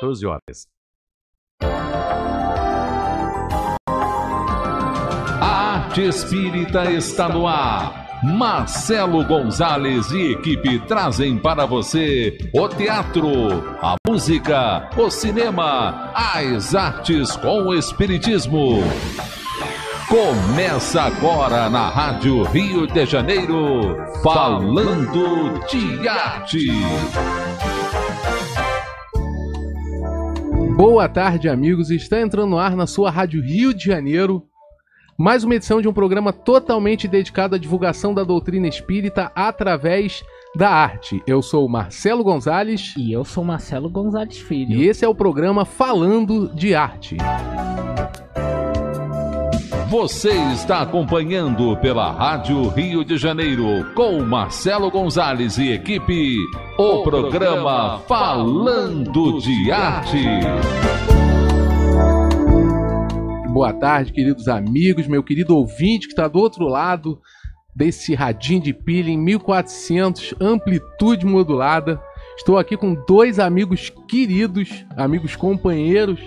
14 horas. A arte espírita está no ar. Marcelo Gonzalez e equipe trazem para você o teatro, a música, o cinema, as artes com o espiritismo. Começa agora na Rádio Rio de Janeiro, falando de arte. Boa tarde, amigos. Está entrando no ar na sua Rádio Rio de Janeiro mais uma edição de um programa totalmente dedicado à divulgação da doutrina espírita através da arte. Eu sou Marcelo Gonzalez. E eu sou Marcelo Gonzalez Filho. E esse é o programa Falando de Arte. Você está acompanhando pela Rádio Rio de Janeiro, com Marcelo Gonzalez e equipe, o programa Falando de Arte. Boa tarde, queridos amigos, meu querido ouvinte que está do outro lado desse radinho de pilha em 1400, amplitude modulada. Estou aqui com dois amigos queridos, amigos companheiros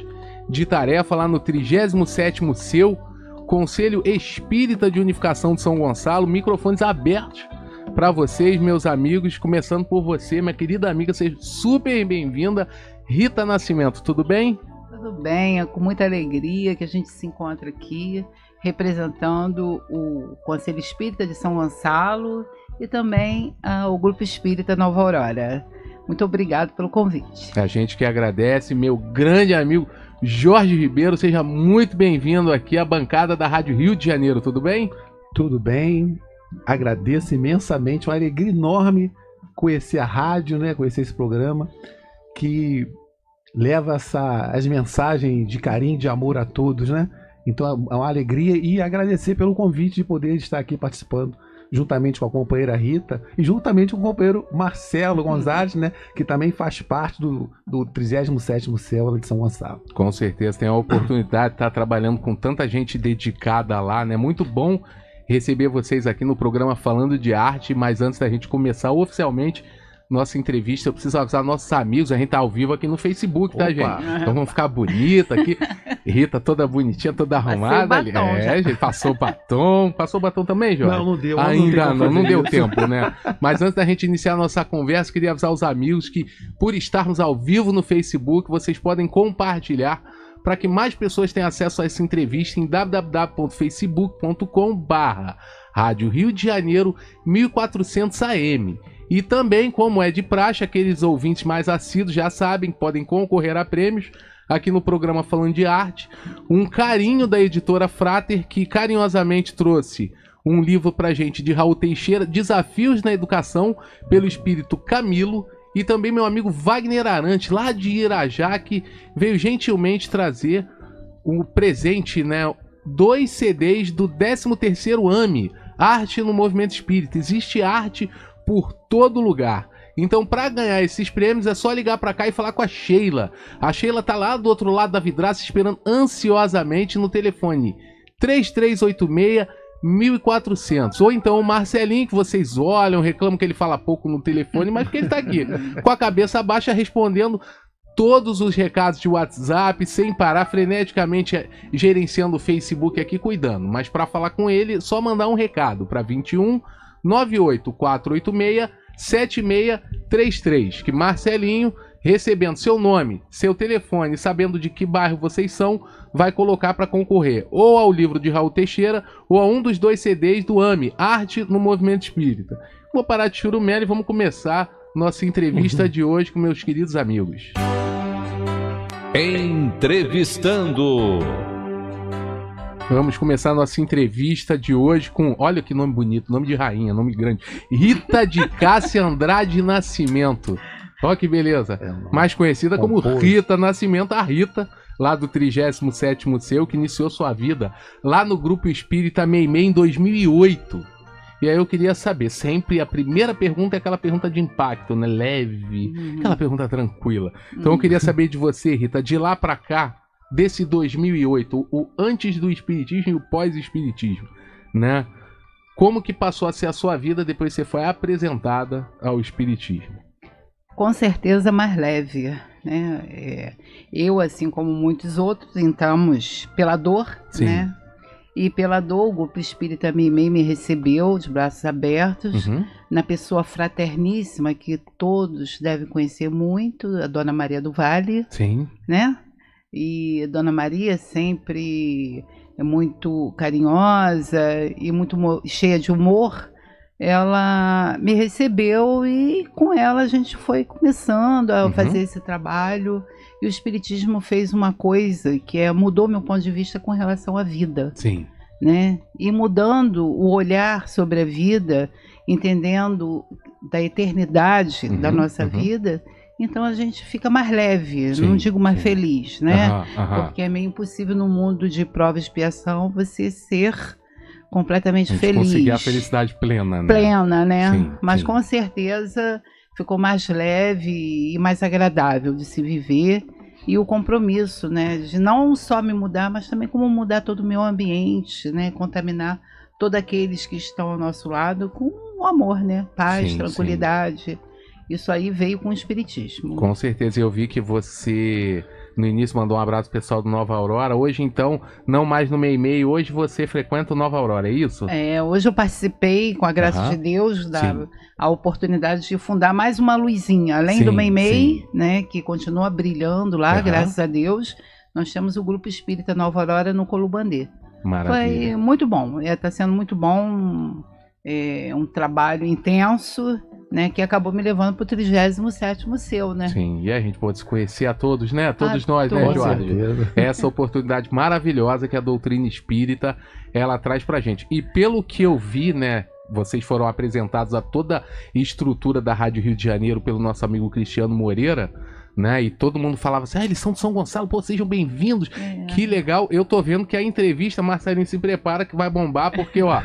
de tarefa lá no 37º Seu, Conselho Espírita de Unificação de São Gonçalo, microfones abertos para vocês, meus amigos, começando por você, minha querida amiga, seja super bem-vinda, Rita Nascimento, tudo bem? Tudo bem, é com muita alegria que a gente se encontra aqui representando o Conselho Espírita de São Gonçalo e também uh, o Grupo Espírita Nova Aurora. Muito obrigado pelo convite. A gente que agradece, meu grande amigo Jorge Ribeiro, seja muito bem-vindo aqui à bancada da Rádio Rio de Janeiro, tudo bem? Tudo bem, agradeço imensamente, uma alegria enorme conhecer a rádio, né, conhecer esse programa, que leva essa, as mensagens de carinho, de amor a todos, né? Então é uma alegria e agradecer pelo convite de poder estar aqui participando juntamente com a companheira Rita e juntamente com o companheiro Marcelo Gonzalez, né, que também faz parte do, do 37º Célula de São Gonçalo. Com certeza, tem a oportunidade de estar trabalhando com tanta gente dedicada lá, né? Muito bom receber vocês aqui no programa falando de arte, mas antes da gente começar oficialmente, nossa entrevista. Eu preciso avisar nossos amigos. A gente tá ao vivo aqui no Facebook, tá, Opa. gente? Então vamos ficar bonita aqui. Rita toda bonitinha, toda arrumada. Batom, é, gente, passou batom. Passou batom também, Jorge? Não, não deu. Ainda não, não, não deu tempo, né? Mas antes da gente iniciar a nossa conversa, queria avisar os amigos que, por estarmos ao vivo no Facebook, vocês podem compartilhar para que mais pessoas tenham acesso a essa entrevista em www.facebook.com barra Rádio Rio de Janeiro 1400 AM. E também, como é de praxe, aqueles ouvintes mais assíduos já sabem que podem concorrer a prêmios aqui no programa Falando de Arte. Um carinho da editora Frater, que carinhosamente trouxe um livro pra gente de Raul Teixeira, Desafios na Educação, pelo espírito Camilo. E também meu amigo Wagner Arante, lá de Irajá, que veio gentilmente trazer o presente, né? Dois CDs do 13º AME, Arte no Movimento Espírita. Existe arte por todo lugar. Então, para ganhar esses prêmios, é só ligar para cá e falar com a Sheila. A Sheila tá lá do outro lado da vidraça esperando ansiosamente no telefone 3386 1400. Ou então o Marcelinho, que vocês olham, reclamam que ele fala pouco no telefone, mas que ele tá aqui, com a cabeça baixa, respondendo todos os recados de WhatsApp, sem parar, freneticamente gerenciando o Facebook aqui, cuidando. Mas para falar com ele, só mandar um recado para 21 98486 7633. Que Marcelinho, recebendo seu nome, seu telefone, sabendo de que bairro vocês são, vai colocar para concorrer ou ao livro de Raul Teixeira ou a um dos dois CDs do AME, Arte no Movimento Espírita. Vou parar de churumelo e vamos começar nossa entrevista de hoje com meus queridos amigos. Entrevistando. Vamos começar a nossa entrevista de hoje com, olha que nome bonito, nome de rainha, nome grande. Rita de Cássia Andrade Nascimento. Olha que beleza. É, Mais conhecida como Rita Nascimento, a Rita, lá do 37º Seu, que iniciou sua vida lá no Grupo Espírita Meimei em 2008. E aí eu queria saber, sempre a primeira pergunta é aquela pergunta de impacto, né? Leve, uhum. aquela pergunta tranquila. Então eu queria saber de você, Rita, de lá para cá, desse 2008, o antes do espiritismo e o pós-espiritismo, né? Como que passou a ser a sua vida depois que você foi apresentada ao espiritismo? Com certeza mais leve. né? É, eu, assim como muitos outros, entramos pela dor, Sim. né? E pela dor, o grupo espírita Mimei me recebeu de braços abertos, Uhum. na pessoa fraterníssima que todos devem conhecer muito, a Dona Maria do Vale, Sim. né? E Dona Maria sempre é muito carinhosa e muito cheia de humor. Ela me recebeu e com ela a gente foi começando a Uhum. fazer esse trabalho. E o Espiritismo fez uma coisa que é mudou meu ponto de vista com relação à vida Sim. né? E mudando o olhar sobre a vida, entendendo da eternidade Uhum, da nossa uhum. vida, então a gente fica mais leve, Sim, não digo mais sim. feliz, né? Aham, aham. Porque é meio impossível no mundo de prova e expiação você ser completamente feliz. conseguir a felicidade plena, né? Plena, né? Sim, Mas sim. com certeza ficou mais leve e mais agradável de se viver. E o compromisso, né? De não só me mudar, mas também como mudar todo o meu ambiente, né? Contaminar todos aqueles que estão ao nosso lado com amor, né? Paz, Sim, tranquilidade. Isso aí veio com o espiritismo. Com certeza, eu vi que você no início mandou um abraço pessoal do Nova Aurora. Hoje, então, não mais no meio-meio, hoje você frequenta o Nova Aurora, é isso? É, hoje eu participei, com a graça Aham. de Deus, da Sim. a oportunidade de fundar mais uma luzinha, além Sim, do Meimei, sim. né, que continua brilhando lá, Aham. graças a Deus. Nós temos o grupo Espírita Nova Aurora no Colubandê. Maravilha. Foi muito bom, está sendo muito bom, é, um trabalho intenso, né, que acabou me levando para o 37º seu, né? Sim, e a gente pode se conhecer a todos, né? A todos A nós, né, todos. Com Jorge? certeza. Essa oportunidade maravilhosa que a doutrina espírita ela traz pra gente. E pelo que eu vi, né? Vocês foram apresentados a toda a estrutura da Rádio Rio de Janeiro pelo nosso amigo Cristiano Moreira, né? E todo mundo falava assim: ah, eles são de São Gonçalo, pô, sejam bem-vindos. É. Que legal. Eu tô vendo que a entrevista, Marcelinho, se prepara que vai bombar, porque, ó,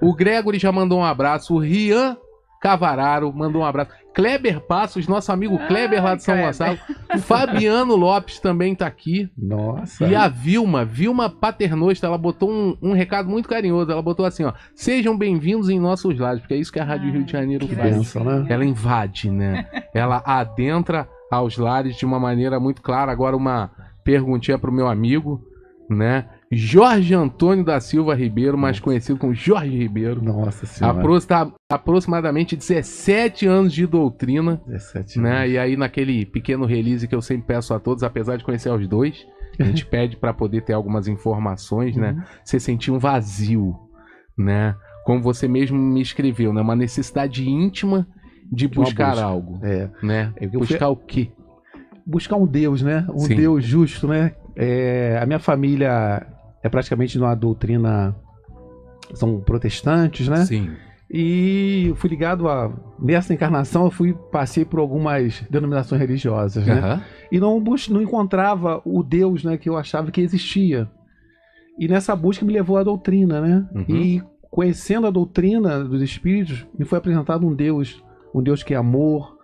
o Gregory já mandou um abraço, o Rian Cavararo mandou um abraço. Kleber Passos, nosso amigo Kleber lá de São Kleber. Gonçalo. O Fabiano Lopes também tá aqui. Nossa. E a Vilma, Vilma Paternosta, ela botou um, um recado muito carinhoso. Ela botou assim, ó. Sejam bem-vindos em nossos lares, porque é isso que a Rádio Ai, Rio de Janeiro que faz. benção, né? Ela invade, né? Ela adentra aos lares de uma maneira muito clara. Agora uma perguntinha pro meu amigo, né? Jorge Antônio da Silva Ribeiro, mais conhecido como Jorge Ribeiro. Nossa senhora. Apro tá aproximadamente 17 anos de doutrina, 17 né? anos. E aí naquele pequeno release que eu sempre peço a todos, apesar de conhecer os dois, a gente pede para poder ter algumas informações, né? Uhum. Você sentir um vazio, né? Como você mesmo me escreveu, né? Uma necessidade íntima de buscar busca. algo, É. né? É eu buscar o quê? buscar um Deus, né? Um Sim. Deus justo, né? É, a minha família é praticamente uma doutrina são protestantes, né? Sim. E eu fui ligado a nessa encarnação eu fui passei por algumas denominações religiosas, né? Aham. E não bus- não encontrava o Deus, né, que eu achava que existia. E nessa busca me levou à doutrina, né? Uhum. E conhecendo a doutrina dos espíritos, me foi apresentado um Deus, um Deus que é amor,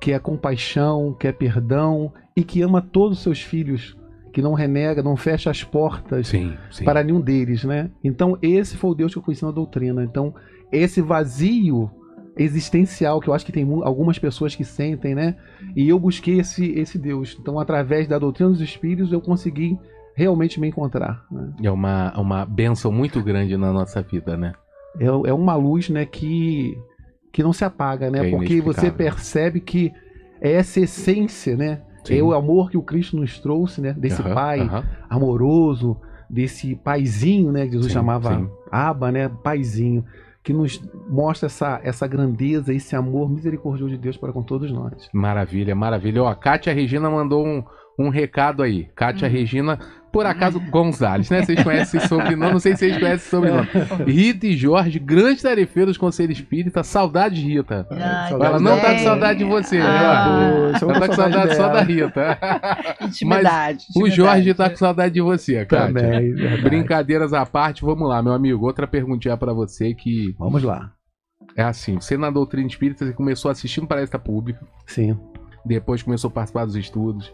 que é compaixão, que é perdão e que ama todos os seus filhos, que não renega, não fecha as portas Sim, sim. para nenhum deles, né? Então esse foi o Deus que eu conheci na doutrina. Então esse vazio existencial que eu acho que tem algumas pessoas que sentem, né? E eu busquei esse esse Deus. Então através da doutrina dos espíritos eu consegui realmente me encontrar. né? É uma, uma benção muito grande na nossa vida, né? É, é uma luz, né, que que não se apaga, né? É Porque você percebe que é essa essência, né? Sim. É o amor que o Cristo nos trouxe, né? Desse pai amoroso, desse paizinho, né? Que Jesus Sim, chamava sim. Aba, né? Paizinho, que nos mostra essa, essa grandeza, esse amor misericordioso de Deus para com todos nós. Maravilha, maravilha. Ó, a Kátia Regina mandou um, um recado aí. Kátia Hum. Regina, por acaso, Gonzalez, né? Vocês conhecem esse sobrenome? Não sei se vocês conhecem esse sobrenome. Rita e Jorge, grandes tarefeiros do Conselho Espírita. Saudade, Rita. Ai, Ela não tá com saudade de você, né? Ah, eu Ela tá com saudade só da Rita. Intimidade. O intimidade. Jorge tá com saudade de você, Kátia. Também, verdade. Brincadeiras à parte, vamos lá, meu amigo. Outra perguntinha pra você que Vamos lá. é assim: você na doutrina espírita você começou assistindo palestra pública, Sim. depois começou a participar dos estudos,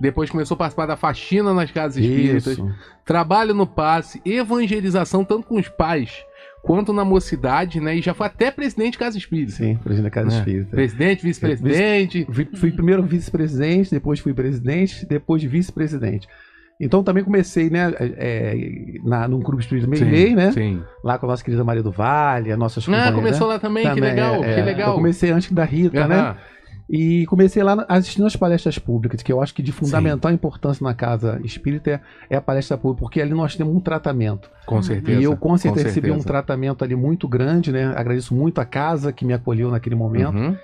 depois começou a participar da faxina nas casas espíritas, Isso. trabalho no passe, evangelização tanto com os pais quanto na mocidade, né? E já foi até presidente de Casa Espírita. Sim, presidente da Casa É. Espírita. Presidente, vice-presidente. Fui, fui primeiro vice-presidente, depois fui presidente, depois vice-presidente. Então também comecei, né, é, na, num grupo espírita Meilei, né? Sim. Lá com a nossa querida Maria do Vale, a nossa Ah, começou lá também, que Também, legal, é, que é. legal. Eu comecei antes da Rita, né? E comecei lá assistindo as palestras públicas, que eu acho que de fundamental importância na casa espírita é, é a palestra pública, porque ali nós temos um tratamento. Com certeza. E eu com certeza com recebi um certeza. tratamento ali muito grande, né? Agradeço muito a casa que me acolheu naquele momento. Uhum.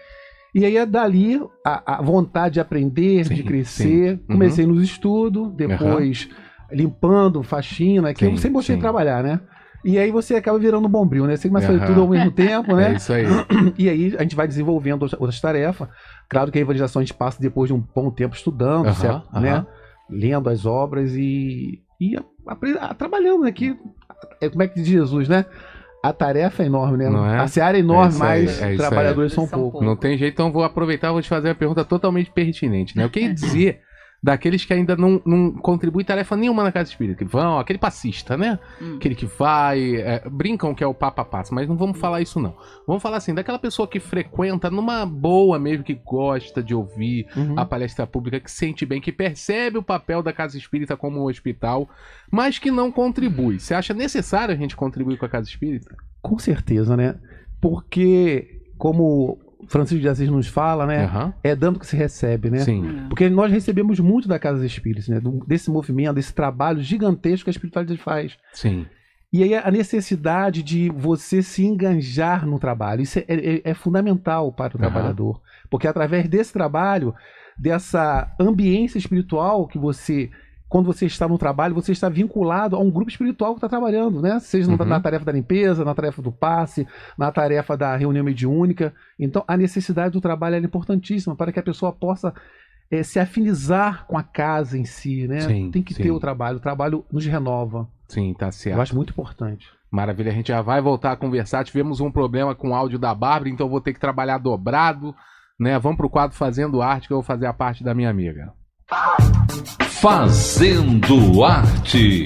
E aí é dali a, a vontade de aprender, Sim, de crescer. sim. Uhum. Comecei nos estudos, depois limpando, faxina, que eu Sim, sempre gostei sim. de trabalhar, né? E aí você acaba virando um bombril, né? Você começa a fazer tudo ao mesmo tempo, É né? isso aí. E aí a gente vai desenvolvendo outras- tarefas. Claro que a evangelização a gente passa depois de um bom tempo estudando, Aham, certo? aham. né? Lendo as obras e, e a- apre- a- trabalhando aqui. É, como é que diz Jesus, né? A tarefa é enorme, né? Não é? A seara é É enorme, aí, mas é isso aí. trabalhadores são São poucos. poucos. Não tem jeito, então vou aproveitar e vou te fazer uma pergunta totalmente pertinente, né? Eu queria dizer daqueles que ainda não, não contribuem tarefa nenhuma na casa espírita, que vão, aquele passista, né? Hum. Aquele que vai, é, brincam que é o Papa Passa, mas não vamos falar isso não. Vamos falar assim, daquela pessoa que frequenta numa boa mesmo, que gosta de ouvir Uhum. a palestra pública, que sente bem, que percebe o papel da casa espírita como um hospital, mas que não contribui. Você acha necessário a gente contribuir com a casa espírita? Com certeza, né? Porque, como Francisco de Assis nos fala, né? Aham. É dando que se recebe, né? Sim. Porque nós recebemos muito da Casa Espíritas, né? Do- Desse movimento, desse trabalho gigantesco que a espiritualidade faz. Sim. E aí a necessidade de você se enganjar no trabalho. Isso é, é- é fundamental para o Aham. trabalhador. Porque através desse trabalho, dessa ambiência espiritual que você. Quando você está no trabalho, você está vinculado a um grupo espiritual que está trabalhando, né? Seja na- Uhum. na tarefa da limpeza, na tarefa do passe, na tarefa da reunião mediúnica. Então, a necessidade do trabalho é importantíssima para que a pessoa possa eh, se afinizar com a casa em si, né? Sim, Tem que sim. ter o trabalho. O trabalho nos renova. Sim, tá certo. Eu acho muito importante. Maravilha, a gente já vai voltar a conversar. Tivemos um problema com o áudio da Bárbara, então vou ter que trabalhar dobrado, né? Vamos pro quadro Fazendo Arte, que eu vou fazer a parte da minha amiga. Fazendo arte.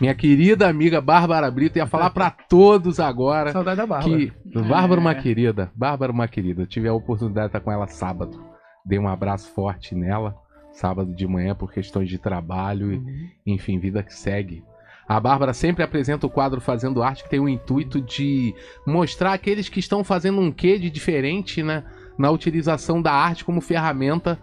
Minha querida amiga Bárbara Brito ia falar pra todos agora Saudade da Bárbara. que Bárbara, uma É. querida, Bárbara, uma querida. Eu tive a oportunidade de estar com ela sábado. Dei um abraço forte nela, sábado de manhã, por questões de trabalho e, enfim, vida que segue. A Bárbara sempre apresenta o quadro Fazendo Arte, que tem o intuito de mostrar aqueles que estão fazendo um quê de diferente, né? Na utilização da arte como ferramenta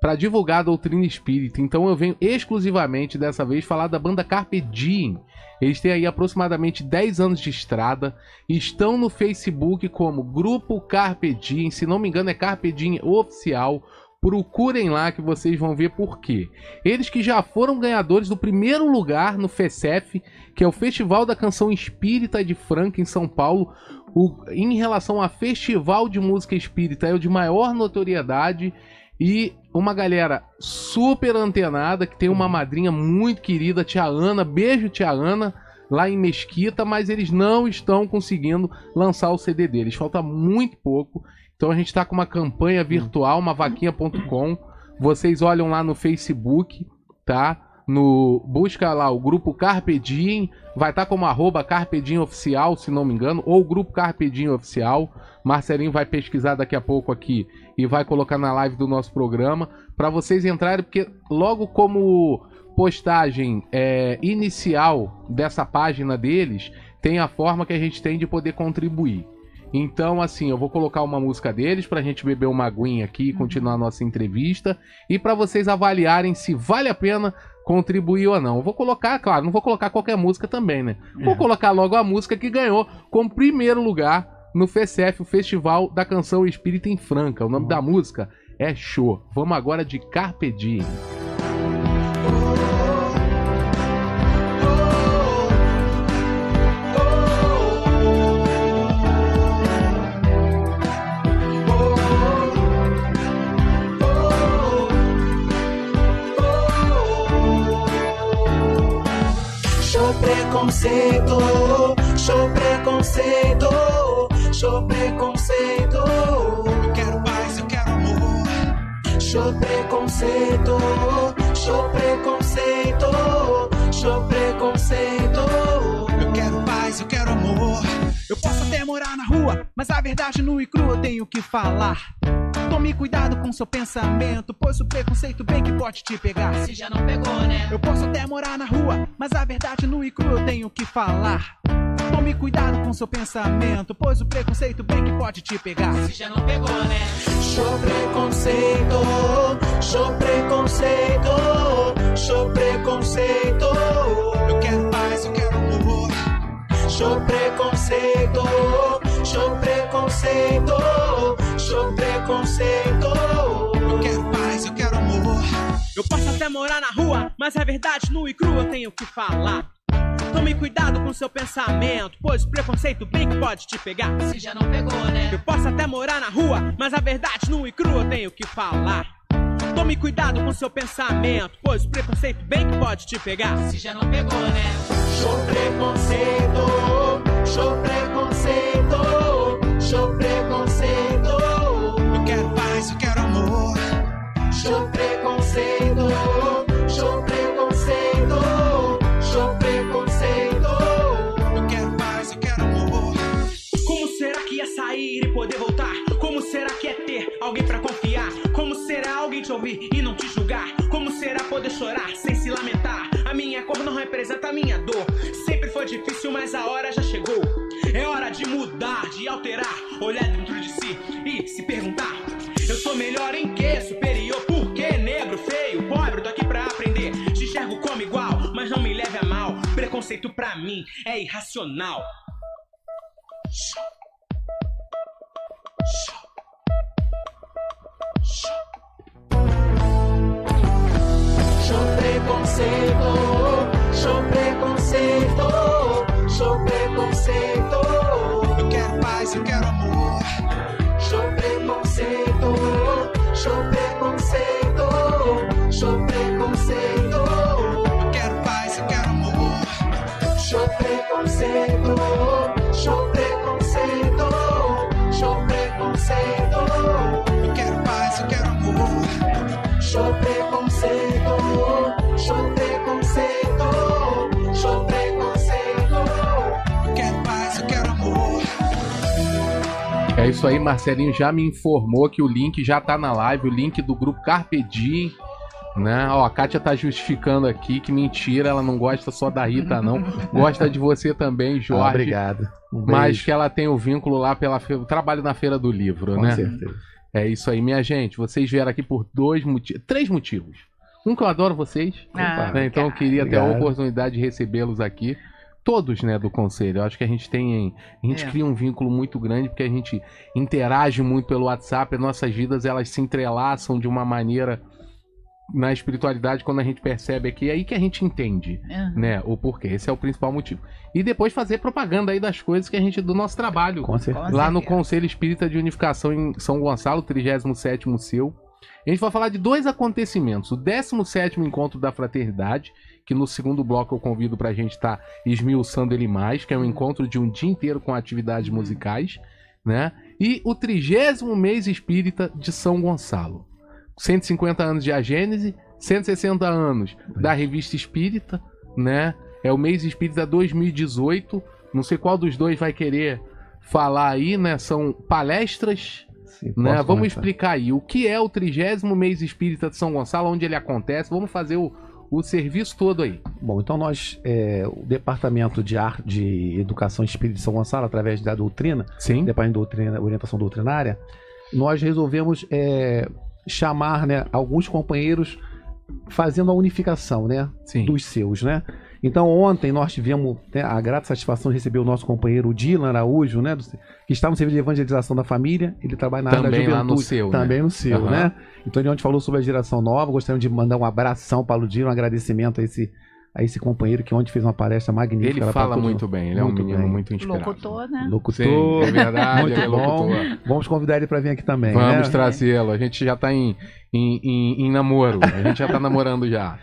para divulgar a doutrina espírita. Então eu venho exclusivamente dessa vez falar da banda Carpe Diem. Eles têm aí aproximadamente 10 anos de estrada estão no Facebook como Grupo Carpe Diem. Se não me engano, é Carpe Diem Oficial. Procurem lá que vocês vão ver por quê. Eles que já foram ganhadores do primeiro lugar no FECEF, que é o Festival da Canção Espírita de Franca, em São Paulo. O- em relação a festival de música espírita, é o de maior notoriedade. E uma galera super antenada, que tem uma madrinha muito querida, tia Ana. Beijo, tia Ana, lá em Mesquita, mas eles não estão conseguindo lançar o CD deles. Falta muito pouco. Então a gente está com uma campanha virtual, uma vaquinha.com. Vocês olham lá no Facebook, tá? No, busca lá o grupo Carpe Diem, vai estar como arroba Carpe Diem Oficial, se não me engano, ou grupo Carpe Diem Oficial. Marcelinho vai pesquisar daqui a pouco aqui e vai colocar na live do nosso programa para vocês entrarem, porque logo como postagem é, inicial dessa página deles, tem a forma que a gente tem de poder contribuir. Então, assim, eu vou colocar uma música deles pra gente beber uma aguinha aqui e continuar a nossa entrevista. E pra vocês avaliarem se vale a pena contribuir ou não. Vou colocar, claro, não vou colocar qualquer música também, né? Vou É. colocar logo a música que ganhou como primeiro lugar no FECEF, o Festival da Canção Espírita em Franca. O nome da música é Show. Vamos agora de Carpe Diem. Preconceito, show preconceito, show preconceito. Eu quero paz, eu quero amor. Show preconceito, show preconceito, show preconceito. Eu quero paz, eu quero amor. Mas a verdade nua e crua eu tenho que falar. Tome cuidado com seu pensamento, pois o preconceito bem que pode te pegar. Se já não pegou, né? Eu posso até morar na rua, mas a verdade nua e crua eu tenho que falar. Tome cuidado com seu pensamento, pois o preconceito bem que pode te pegar. Se já não pegou, né? Show preconceito, show preconceito, show preconceito. Eu quero Show preconceito, show preconceito, show preconceito. Eu quero paz, eu quero amor. Eu posso até morar na rua, mas a verdade nua e crua eu tenho que falar. Tome cuidado com seu pensamento, pois o preconceito bem que pode te pegar. Se já não pegou, né? Eu posso até morar na rua, mas a verdade nua e crua eu tenho que falar. Tome cuidado com seu pensamento, pois o preconceito bem que pode te pegar. Se já não pegou, né? Show preconceito, show preconceito, show preconceito. Eu quero paz, eu quero amor. Show preconceito, te ouvir e não te julgar? Como será poder chorar sem se lamentar? A minha cor não representa a minha dor. Sempre foi difícil, mas a hora já chegou. É hora de mudar, de alterar, olhar dentro de si e se perguntar: Eu sou melhor em quê? Superior por quê? Negro, feio, pobre, tô aqui pra aprender. Te enxergo como igual, mas não me leve a mal. Preconceito pra mim é irracional. Show preconceito, show preconceito, show preconceito. Eu quero paz, eu quero amor. Show preconceito, show preconceito, show preconceito. Eu quero paz, eu quero amor. Show preconceito, show preconceito, É isso aí, Marcelinho já me informou que o link já tá na live, o link do grupo Carpe Diem, né? Ó, a Kátia tá justificando aqui que mentira, ela não gosta só da Rita, não. Gosta de você também, Ah, Jorge. obrigado. Um mas que ela tem o vínculo lá pela fe... o trabalho na Feira do Livro, Com né? certeza. É isso aí, minha gente. Vocês vieram aqui por dois motivos. Três motivos. Um que eu adoro vocês. Ah, né? Então eu queria ter a Obrigado. oportunidade de recebê-los aqui. Todos, né, do conselho. Eu acho que a gente tem. A gente É. cria um vínculo muito grande porque a gente interage muito pelo WhatsApp. As nossas vidas elas se entrelaçam de uma maneira na espiritualidade quando a gente percebe aqui. É aí que a gente entende Aham. né, o porquê. Esse é o principal motivo. E depois fazer propaganda aí das coisas que a gente do nosso trabalho Com certeza. Lá no. Conselho Espírita de Unificação em São Gonçalo, 37º seu. A gente vai falar de dois acontecimentos. O 17º Encontro da Fraternidade, que no segundo bloco eu convido pra gente estar esmiuçando ele mais, que é um encontro de um dia inteiro com atividades musicais, né? E o 30 Mês Espírita de São Gonçalo. 150 anos de Agênese, 160 anos da Revista Espírita, né? É o Mês Espírita 2018. Não sei qual dos dois vai querer falar aí, né? São palestras, Sim, né? Vamos começar? explicar aí o que é o 30 mês espírita de São Gonçalo, onde ele acontece. Vamos fazer o, o serviço todo aí. Bom, então nós, é, o Departamento de Arte de Educação Espírita de São Gonçalo, através da doutrina, Sim. Departamento de doutrina, Orientação Doutrinária, nós resolvemos é, chamar né, alguns companheiros fazendo a unificação né, Sim. dos seus, né? Então ontem nós tivemos né, a grata satisfação de receber o nosso companheiro Dylan Araújo, né, do- que está no serviço de evangelização da família, ele trabalha na área da Também lá juventude, no seu, né? também no seu, Aham. né? Então ele ontem falou sobre a geração nova, gostaríamos de mandar um abração para o Dylan, um agradecimento a esse a esse companheiro que ontem fez uma palestra magnífica. Ele fala muito bem, ele é um Muito menino bem. muito inspirado. Locutor, né? Locutor. Sim, é verdade, Muito é bom. locutor. Vamos convidar ele para vir aqui também. Vamos né? trazê-lo. A gente já tá em, em, em, em namoro. A gente já tá namorando já.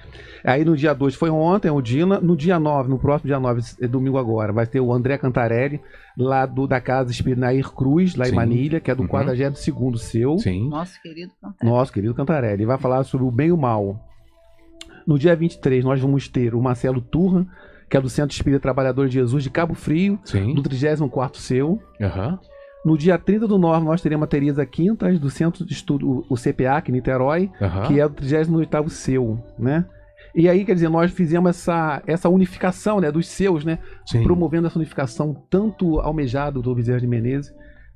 Aí no dia 2 foi ontem, o Dina. No dia 9, no próximo dia 9, é domingo agora, vai ter o André Cantarelli, lá do, da Casa Espírita Nair Cruz, lá Sim. em Manilha, que é do Uhum. 42 seu. Sim. Nosso querido Cantarelli. Nosso querido Cantarelli. Vai falar sobre o bem e o mal. No dia 23, nós vamos ter o Marcelo Turra, que é do Centro Espírita Trabalhador de Jesus de Cabo Frio, Sim. do 34 seu. Aham. No dia 30 do 9, nós teremos a Tereza Quintas, do Centro de Estudo, o CPA, aqui em Niterói, Aham. que é o 38º seu, né? E aí, quer dizer, nós fizemos essa, essa unificação, né, dos seus, né? Sim. promovendo essa unificação tanto almejado do Bezerra de Menezes.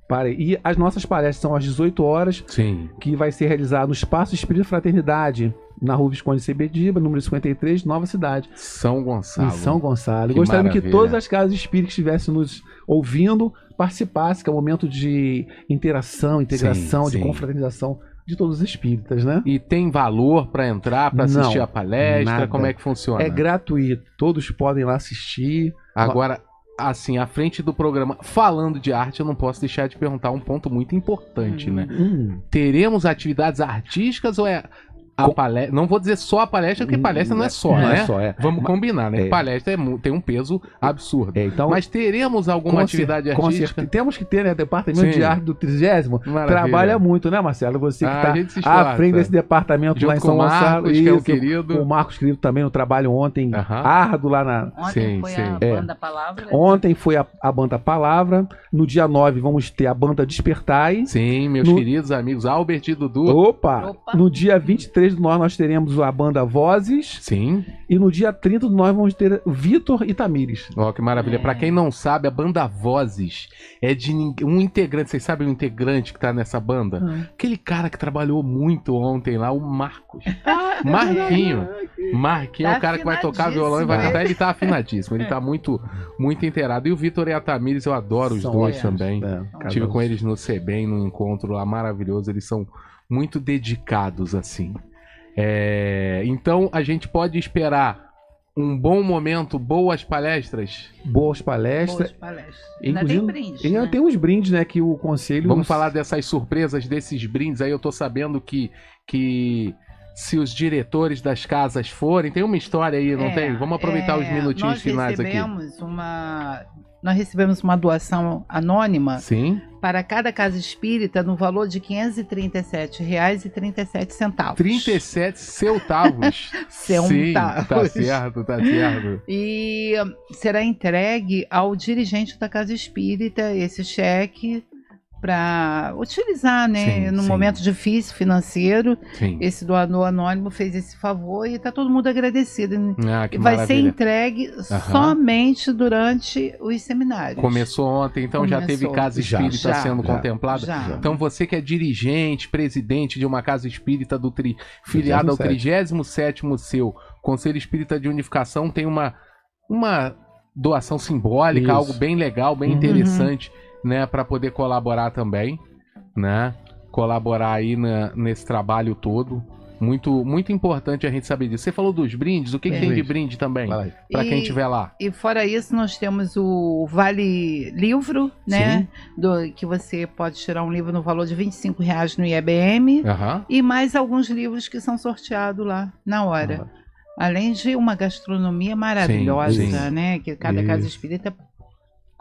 Para, e as nossas palestras são às 18 horas, Sim. que vai ser realizado no Espaço Espírito Fraternidade, na Rua Visconde Sebediba, número 53, Nova Cidade, São Gonçalo. em São Gonçalo. Que Gostaríamos que maravilha. todas as casas espíritas que estivessem nos ouvindo participassem, que é um momento de interação, integração, Sim, de sim. confraternização de todos os espíritas, né? E tem valor pra entrar, pra Não, assistir a palestra? nada. Como é que funciona? É gratuito, todos podem lá assistir. Agora, assim, à frente do programa, falando de arte, eu não posso deixar de perguntar um ponto muito importante, né? Hum, Teremos atividades artísticas ou é a Com- palestra? Não vou dizer só a palestra, porque palestra não é só, não né? é só, é. Vamos combinar, né? É. Palestra é tem um peso absurdo. É, então, Mas teremos alguma com atividade com artística? certeza. Temos que ter, né? Departamento Sim. de arte do 30 Maravilha. trabalha muito, né, Marcelo? Você que Ah, se à frente desse departamento Junto lá em com São o Marcos, Gonçalo. que é o Isso, querido. O Marcos querido também, no trabalho ontem, Aham. árduo lá na. Ontem Sim, foi sim. a É. banda Palavra. Ontem foi a, a banda Palavra. No dia 9 vamos ter a banda Despertai. Sim, meus No- queridos amigos Albert e Dudu. Opa! Opa. No dia 23 do 9 nós teremos a banda Vozes. Sim. E no dia 30 do 9 vamos ter Vitor e Tamires. Ó, que maravilha. É. Pra quem não sabe, a banda Vozes é de um integrante. Vocês sabem o integrante que tá nessa banda? Hum. Aquele cara que trabalhou muito ontem lá, o Marcos. Ah, é Marquinho. Marquinho é Tá o cara que vai tocar violão e vai afinadíssimo, cantar. Ele tá afinadíssimo. Ele tá muito, muito inteirado. E o Vitor e a Tamires, eu adoro os São dois ótimos, também. é, Tive com eles no CBEM, num encontro lá maravilhoso. Eles são muito dedicados, assim. É, Então a gente pode esperar um bom momento, boas palestras. Boas palestras. Boas palestras. Ainda tem Inclusive, brinde. E ainda né? tem uns brindes, né? Que o conselho. Vamos falar dessas surpresas, desses brindes aí. Eu tô sabendo que, que se os diretores das casas forem, tem uma história aí, não É, tem? Vamos aproveitar os é, minutinhos nós finais aqui. recebemos Uma, nós recebemos uma doação anônima Sim, para cada casa espírita no valor de R$ 537,37. 37 centavos. Sim, Centavos. tá certo, tá certo. E hum, será entregue ao dirigente da casa espírita esse cheque para utilizar, né, Sim, num sim. momento difícil financeiro. Sim. Esse doador anônimo fez esse favor e está todo mundo agradecido. Ah, que E vai ser maravilha. entregue somente durante os seminários. Começou ontem, então já teve Começou. casa espírita já, sendo já, contemplada. já. Então você que é dirigente, presidente de uma casa espírita do tri, filiado ao 37 seu Conselho Espírita de Unificação, tem uma, uma doação simbólica, Isso. algo bem legal, bem Uhum. interessante, né, para poder colaborar também, né? Colaborar aí na- nesse trabalho todo. Muito, muito importante a gente saber disso. Você falou dos brindes, o que, que É. tem de brinde também? Para quem E- estiver lá. E fora isso, nós temos o Vale Livro, né? Do, que você pode tirar um livro no valor de 25 reais no IEBM. Aham. E mais alguns livros que são sorteados lá na hora. Além de uma gastronomia maravilhosa, sim. né? Que cada casa Isso. espírita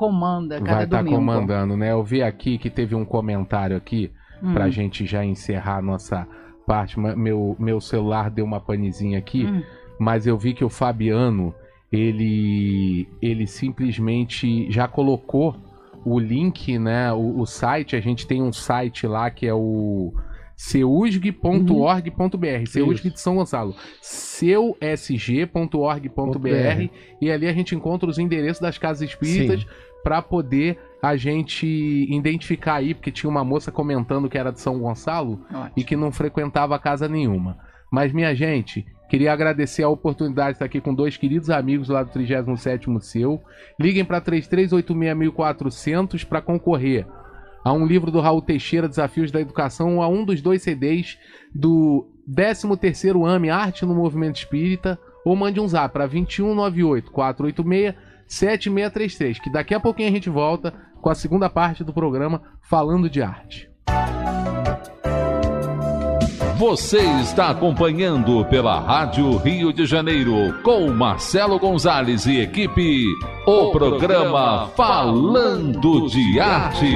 comanda cada Vai estar domingo. comandando, né? Eu vi aqui que teve um comentário aqui Hum, pra gente já encerrar a nossa parte. Meu, meu celular deu uma panezinha aqui, hum. mas eu vi que o Fabiano, ele, ele simplesmente já colocou o link, né? O, o site, a gente tem um site lá que é o seusg.org.br, Seusg de São Gonçalo, seusg.org.br e ali a gente encontra os endereços das casas espíritas para poder a gente identificar aí, porque tinha uma moça comentando que era de São Gonçalo Ótimo. e que não frequentava casa nenhuma. Mas, minha gente, queria agradecer a oportunidade de estar aqui com dois queridos amigos lá do 37º Seu. Liguem para 33861400 para concorrer a um livro do Raul Teixeira, Desafios da Educação, ou a um dos dois CDs do 13º AME, Arte no Movimento Espírita, ou mande um zap para 2198 486 7633, que daqui a pouquinho a gente volta com a segunda parte do programa falando de arte. Você está acompanhando pela Rádio Rio de Janeiro, com Marcelo Gonzalez e equipe, o programa Falando de Arte.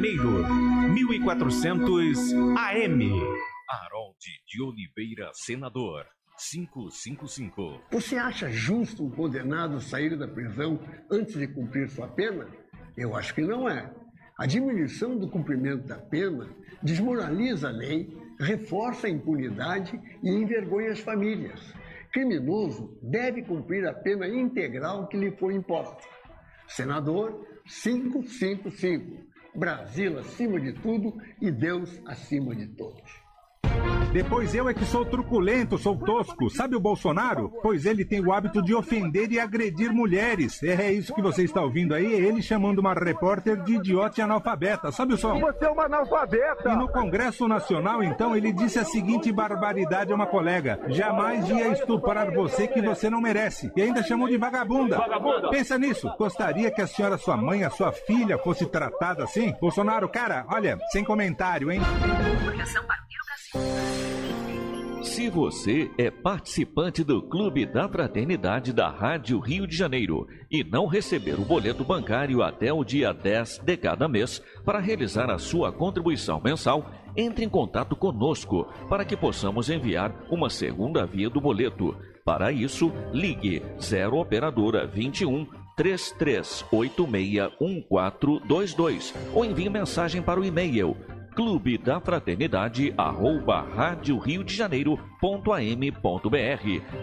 Janeiro, 1400 AM. Harold de Oliveira, senador. 555. Você acha justo um condenado sair da prisão antes de cumprir sua pena? Eu acho que não é. A diminuição do cumprimento da pena desmoraliza a lei, reforça a impunidade e envergonha as famílias. Criminoso deve cumprir a pena integral que lhe foi imposta. Senador 555. Brasil acima de tudo e Deus acima de todos. Depois eu é que sou truculento, sou tosco. Sabe o Bolsonaro? Pois ele tem o hábito de ofender e agredir mulheres. É isso que você está ouvindo aí, é ele chamando uma repórter de idiota e analfabeta. Sabe o som? Você é uma analfabeta! E no Congresso Nacional, então, ele disse a seguinte barbaridade a uma colega: Jamais ia estuprar você que você não merece. E ainda chamou de vagabunda. Vagabunda? Pensa nisso. Gostaria que a senhora, sua mãe, a sua filha fosse tratada assim? Bolsonaro, cara, olha, sem comentário, hein? Se você é participante do Clube da Fraternidade da Rádio Rio de Janeiro e não receber o boleto bancário até o dia 10 de cada mês para realizar a sua contribuição mensal, entre em contato conosco para que possamos enviar uma segunda via do boleto. Para isso, ligue 0 Operadora 21 33861422 ou envie mensagem para o e-mail clube da fraternidade arroba rádio Rio de Janeiro ponto am ponto br.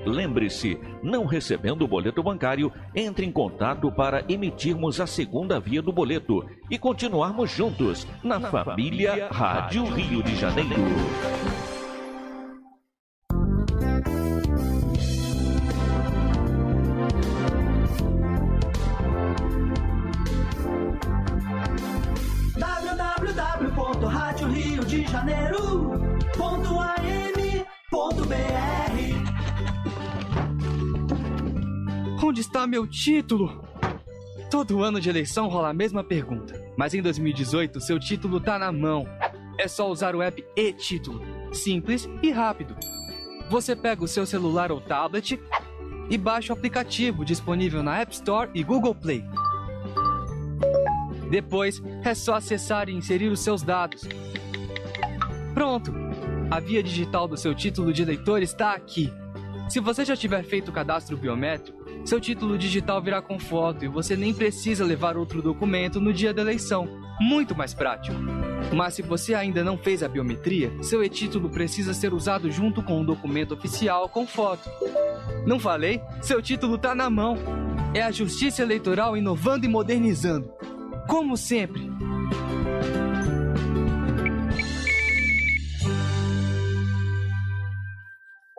Lembre-se, não recebendo o boleto bancário, entre em contato para emitirmos a segunda via do boleto e continuarmos juntos na, família Rádio Rio de Janeiro. www.radioriodejaneiro.am.br Onde está meu título? Todo ano de eleição rola a mesma pergunta, mas em 2018 seu título tá na mão. É só usar o app e-título, simples e rápido. Você pega o seu celular ou tablet e baixa o aplicativo disponível na App Store e Google Play. Depois é só acessar e inserir os seus dados. Pronto! A via digital do seu título de eleitor está aqui. Se você já tiver feito o cadastro biométrico, seu título digital virá com foto e você nem precisa levar outro documento no dia da eleição. Muito mais prático. Mas se você ainda não fez a biometria, seu e-título precisa ser usado junto com um documento oficial com foto. Não falei? Seu título tá na mão. É a Justiça Eleitoral inovando e modernizando. Como sempre.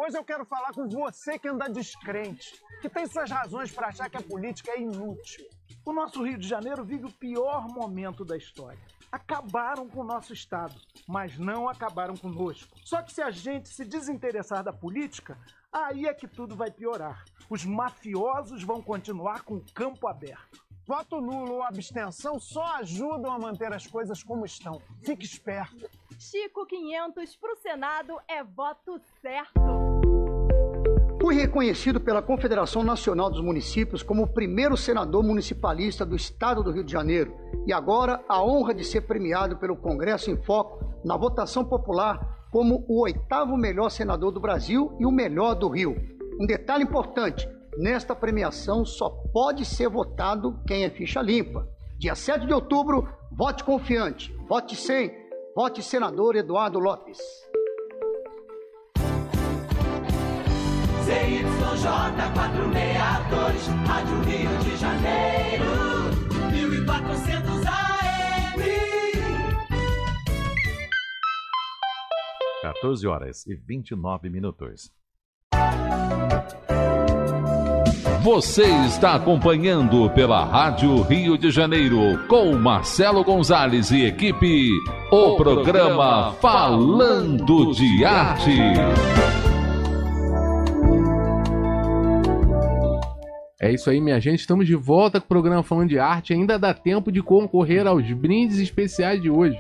Hoje eu quero falar com você que anda descrente, que tem suas razões para achar que a política é inútil. O nosso Rio de Janeiro vive o pior momento da história. Acabaram com o nosso estado, mas não acabaram conosco. Só que se a gente se desinteressar da política, aí é que tudo vai piorar. Os mafiosos vão continuar com o campo aberto. Voto nulo ou abstenção só ajudam a manter as coisas como estão. Fique esperto. Chico 500 pro Senado é voto certo. Fui reconhecido pela Confederação Nacional dos Municípios como o primeiro senador municipalista do estado do Rio de Janeiro e agora a honra de ser premiado pelo Congresso em Foco na votação popular como o oitavo melhor senador do Brasil e o melhor do Rio. Um detalhe importante: nesta premiação só pode ser votado quem é ficha limpa. Dia 7 de outubro, vote confiante, vote sem, vote senador Eduardo Lopes. ZYJ 462, Rádio Rio de Janeiro, 1400 AM. 14 horas e 29 minutos. Você está acompanhando pela Rádio Rio de Janeiro com Marcelo Gonzalez e equipe o programa Falando de Arte. É isso aí, minha gente. Estamos de volta com o programa Falando de Arte. Ainda dá tempo de concorrer aos brindes especiais de hoje.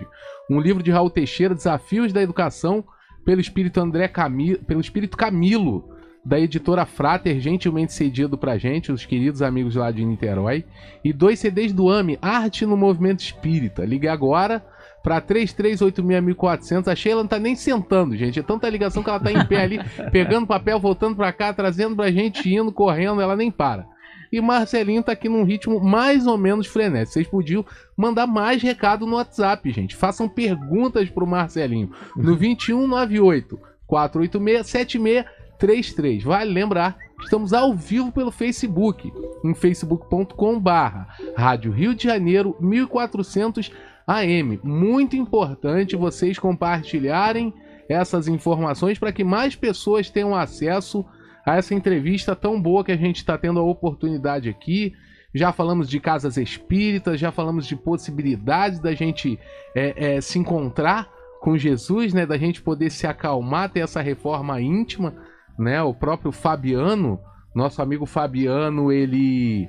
Um livro de Raul Teixeira, Desafios da Educação, pelo espírito André Camilo, pelo espírito Camilo, da editora Frater, gentilmente cedido pra gente, os queridos amigos lá de Niterói. E dois CDs do AME, Arte no Movimento Espírita. Ligue agora para 33861400. A Sheila não tá nem sentando, gente. É tanta ligação que ela tá em pé ali, pegando papel, voltando para cá, trazendo pra gente, indo, correndo, ela nem para. E Marcelinho tá aqui num ritmo mais ou menos frenético. Vocês podiam mandar mais recado no WhatsApp, gente. Façam perguntas pro Marcelinho no 2198 486 7633. Vale lembrar, estamos ao vivo pelo Facebook, em facebook.com barra Rádio Rio de Janeiro 1400 AM. Muito importante vocês compartilharem essas informações para que mais pessoas tenham acesso a essa entrevista tão boa que a gente está tendo a oportunidade aqui. Já falamos de casas espíritas, já falamos de possibilidades da gente é, é, se encontrar com Jesus, né? Da gente poder se acalmar, ter essa reforma íntima, né? O próprio Fabiano, nosso amigo Fabiano, ele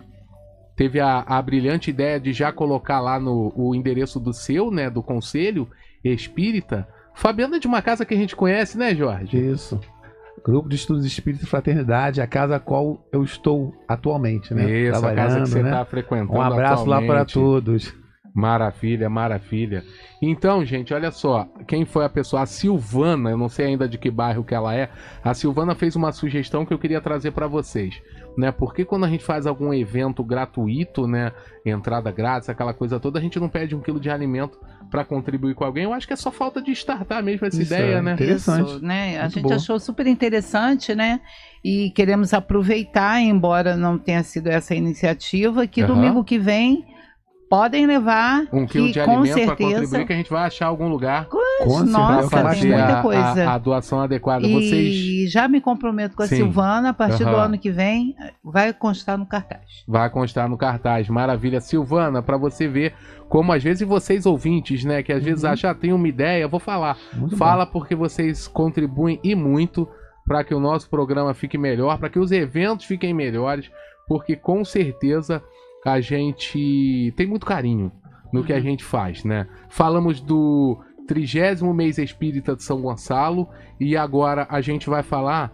teve a, a brilhante ideia de já colocar lá no o endereço do seu, né? Do conselho espírita. Fabiano é de uma casa que a gente conhece, né, Jorge? Isso. Grupo de Estudos Espírita e Fraternidade, a casa a qual eu estou atualmente, né? Isso, a casa que você né? está frequentando. Um abraço lá para atualmente. todos. Maravilha, maravilha. Então, gente, olha só, quem foi a pessoa? A Silvana, eu não sei ainda de que bairro que ela é. A Silvana fez uma sugestão que eu queria trazer para vocês, né? Porque quando a gente faz algum evento gratuito, né, entrada grátis, aquela coisa toda, a gente não pede um quilo de alimento para contribuir com alguém. Eu acho que é só falta de startar mesmo essa Isso, ideia, é né? interessante. Isso, né? A Muito gente bom. achou super interessante, né? E queremos aproveitar, embora não tenha sido essa iniciativa, que Aham. domingo que vem podem levar Um quilo que, de alimento para certeza contribuir que a gente vai achar algum lugar Com nossa, para certeza, tem muita a, coisa. a- a doação adequada. Vocês E já me comprometo com a Sim. Silvana, a partir do Aham. ano que vem, vai constar no cartaz. Vai constar no cartaz. Maravilha. Silvana, para você ver como às vezes vocês ouvintes, né, que às vezes acham, ah, tem uma ideia, eu vou falar. Muito Fala porque vocês contribuem e muito para que o nosso programa fique melhor, para que os eventos fiquem melhores, porque com certeza a gente tem muito carinho no que a gente faz, né? Falamos do trigésimo mês espírita de São Gonçalo e agora a gente vai falar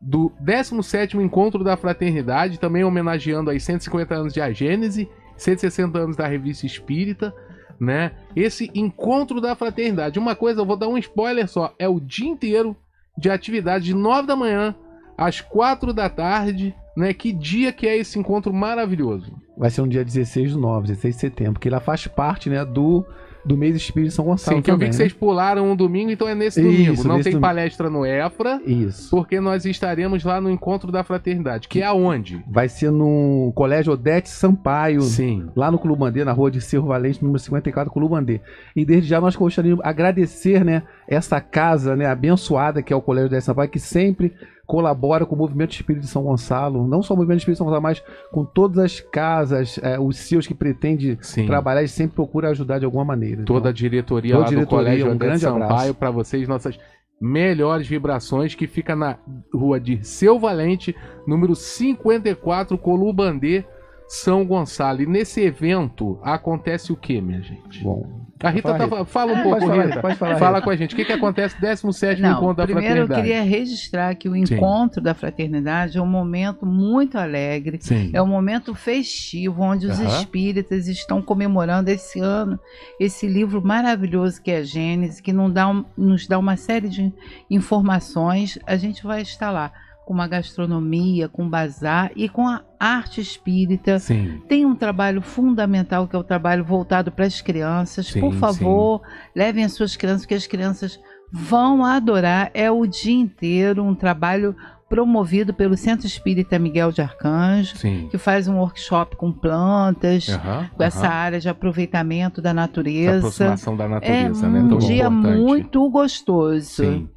do 17º Encontro da Fraternidade, também homenageando aí 150 anos de A Gênese, 160 anos da Revista Espírita, né? Esse Encontro da Fraternidade. Uma coisa, eu vou dar um spoiler só, é o dia inteiro de atividade de 9 da manhã às 4 da tarde, né? Que dia que é esse encontro maravilhoso? Vai ser no dia 16 do 9, 16 de setembro, que ela faz parte, né, do, do mês Espírito São Gonçalo Sim, que eu vi também, que né? vocês pularam um domingo, então é nesse Isso, domingo. Não nesse tem domingo. palestra no EFRA, Isso. porque nós estaremos lá no Encontro da Fraternidade, que é aonde? Vai ser no Colégio Odete Sampaio, Sim. lá no Clubandê, na rua de Cerro Valente, número 54, Clubandê. E desde já nós gostaríamos de agradecer, né, essa casa, né, abençoada que é o Colégio Odete Sampaio, que sempre colabora com o Movimento Espírita de São Gonçalo, não só o Movimento Espírita de São Gonçalo, mas com todas as casas, eh, os CEOs que pretendem Sim. trabalhar, eles sempre procuram ajudar de alguma maneira. Toda a Então, diretoria toda lá a diretoria, do Colégio um grande Sampaio abraço. para vocês, nossas melhores vibrações, que fica na rua de Seu Valente, número 54, Colubandê, São Gonçalo. E nesse evento acontece o que, minha gente? Bom, A Rita Fala, tá, fala um É, pouco, pode falar, Rita. pode falar, Fala Rita. com a gente. O que, que acontece 17 Não, Encontro da primeiro eu Fraternidade? queria registrar que o encontro da fraternidade é um momento muito alegre, Sim. é um momento festivo onde os espíritas estão comemorando esse ano esse livro maravilhoso que é a Gênesis, que dá um- nos dá uma série de informações. A gente vai estar lá com uma gastronomia, com bazar e com a arte espírita. Sim. Tem um trabalho fundamental que é o trabalho voltado para as crianças. Sim, Por favor, levem as suas crianças, porque as crianças vão adorar. É o dia inteiro um trabalho promovido pelo Centro Espírita Miguel de Arcanjo, Sim. que faz um workshop com plantas, Aham, com essa área de aproveitamento da Essa natureza. aproximação da É natureza, né? um dia importante. muito gostoso. Sim.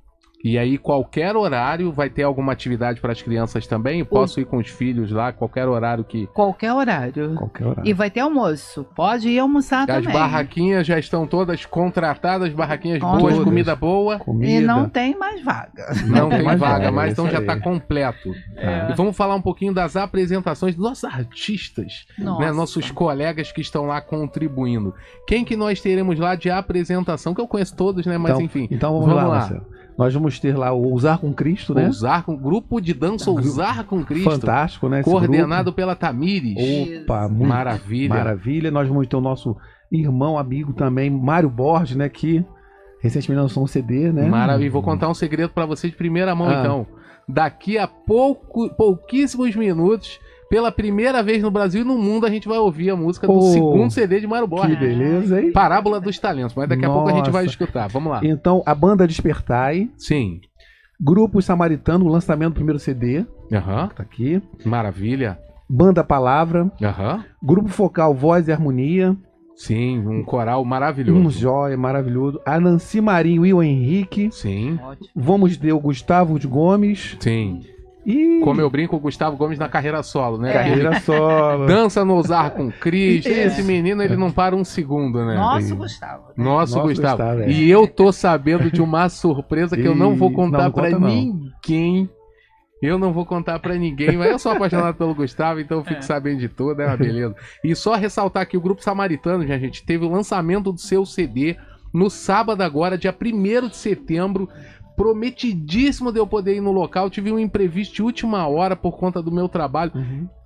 E aí, qualquer horário vai ter alguma atividade para as crianças também? Posso ir com os filhos lá, qualquer horário que. Qualquer horário. qualquer horário. E vai ter almoço. Pode ir almoçar As também. barraquinhas já estão todas contratadas, barraquinhas Com boas, todas. comida boa. Comida. E não tem mais vaga. Não tem mais vaga, vaga, mas é então já está completo. É. E vamos falar um pouquinho das apresentações dos nossos artistas, Nossa. né? nossos colegas que estão lá contribuindo. Quem que nós teremos lá de apresentação? Que eu conheço todos, né? Mas então, enfim. Então vamos, lá, Marcelo. Nós vamos ter lá o Usar com Cristo, né? Ousar com grupo de dança Ousar com Cristo. Fantástico, né? esse Coordenado pela Tamires. grupo. Opa, muito Maravilha. Maravilha. Nós vamos ter o nosso irmão, amigo também, Mário Borges, né? Que recentemente lançou um CD, né? Maravilha. Vou contar um segredo pra você de primeira mão, Ah. então. Daqui a pouco, pouquíssimos minutos, pela primeira vez no Brasil e no mundo, a gente vai ouvir a música do Oh, segundo CD de Mário Borges. Que beleza, hein? Parábola dos Talentos. Mas daqui a pouco a gente vai Nossa. escutar. Vamos lá. Então, a banda Despertai. Sim. Grupo Samaritano, lançamento do primeiro CD. Aham. Tá aqui. Maravilha. Banda Palavra. Aham. Grupo Focal Voz e Harmonia. Sim, um coral maravilhoso. Um joia, maravilhoso. A Nancy Marinho e o Henrique. Sim. Vamos ter o Gustavo de Gomes. Sim. E. Como eu brinco, o Gustavo Gomes na carreira solo, né? Carreira solo. Dança no Usar com Cris. Isso. Esse menino, ele não para um segundo, né? Nosso Gustavo. Nosso, Nosso Gustavo. Gustavo, é. E eu tô sabendo de uma surpresa que eu não vou Ih, contar não pra conta não. ninguém. Eu não vou contar pra ninguém, mas eu sou apaixonado pelo Gustavo, então eu fico sabendo de tudo, é uma beleza. E só ressaltar que o Grupo Samaritano, minha gente, teve o lançamento do seu CD no sábado agora, dia 1 de setembro. Prometidíssimo de eu poder ir no local. Tive um imprevisto de última hora por conta do meu trabalho.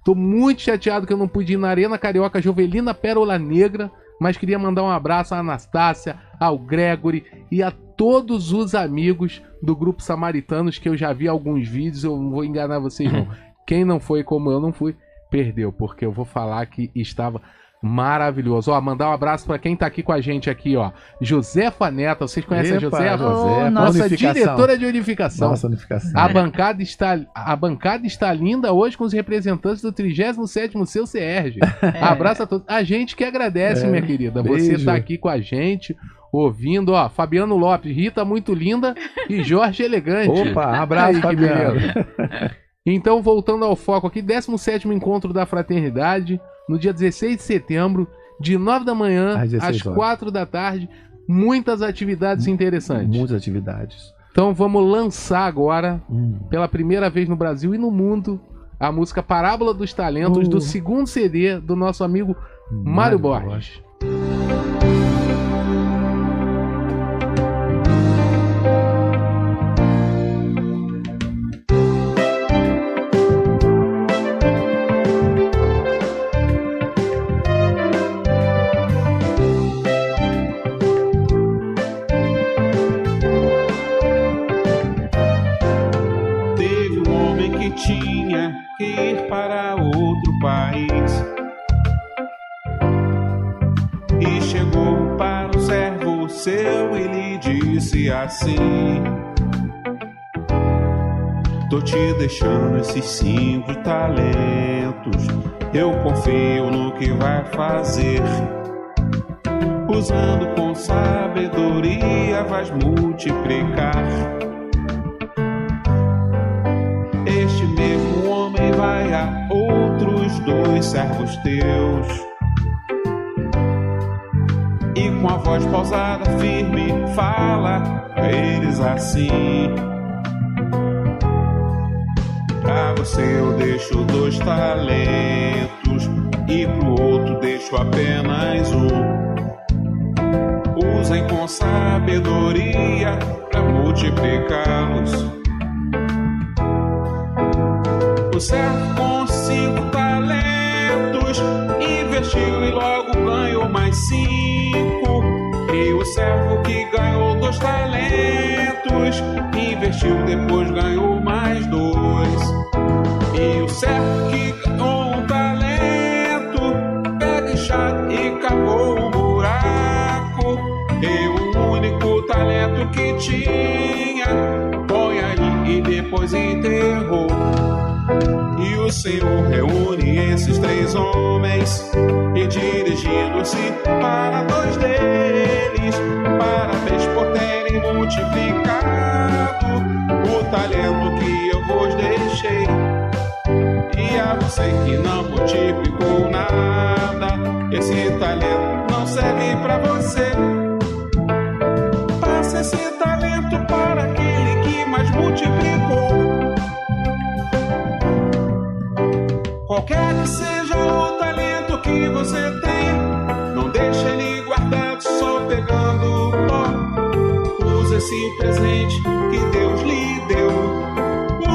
Tô muito chateado que eu não pude ir na Arena Carioca Jovelina Pérola Negra, mas queria mandar um abraço à Anastácia, ao Gregory e a todos os amigos do grupo Samaritanos que eu já vi alguns vídeos, eu não vou enganar vocês não. Quem não foi como eu não fui, perdeu, porque eu vou falar que estava maravilhoso. Ó, mandar um abraço pra quem tá aqui com a gente aqui, ó. Josefa Neta, vocês conhecem Epa, a Josefa? Josefa, Nossa unificação. diretora de unificação. Nossa, unificação. A bancada está a bancada está linda hoje com os representantes do 37º seu CERJ. Abraço a todos. A gente que agradece, É. minha querida. Você Beijo. tá aqui com a gente, ouvindo, ó, Fabiano Lopes, Rita muito linda e Jorge elegante. Opa, um abraço, Aí, que Fabiano. Então, voltando ao foco aqui, 17º encontro da fraternidade, no dia 16 de setembro, de 9 da manhã Às 16 às horas. 4 da tarde, muitas atividades interessantes. Muitas atividades. Então vamos lançar agora, Hum. pela primeira vez no Brasil e no mundo, a música Parábola dos Talentos Uh. do segundo CD do nosso amigo Mário Borges. Teve assim: Tô te deixando esses cinco talentos. Eu confio no que vai fazer. Usando com sabedoria, vais multiplicar. Este mesmo homem vai a outros dois servos teus. Com a voz pausada, firme, fala a eles assim. Pra você eu deixo dois talentos, e pro outro deixo apenas um. Usem com sabedoria pra multiplicá-los. O servo com cinco talentos investiu e logo ganhou mais cinco. Dois talentos investiu, depois ganhou mais dois. E o servo que ganhou um talento pega enxada e cavou um buraco. E o único talento que tinha põe aí e depois enterrou. E o Senhor reúne esses três homens e dirigindo-se para dois deles, parabéns por terem multiplicado o talento que eu vos deixei. E a você que não multiplicou nada, esse talento não serve para você. Passa esse talento para aquele que mais multiplicou. Qualquer que seja o talento que você tenha, não deixe ele guardado só pegando esse presente que Deus lhe deu.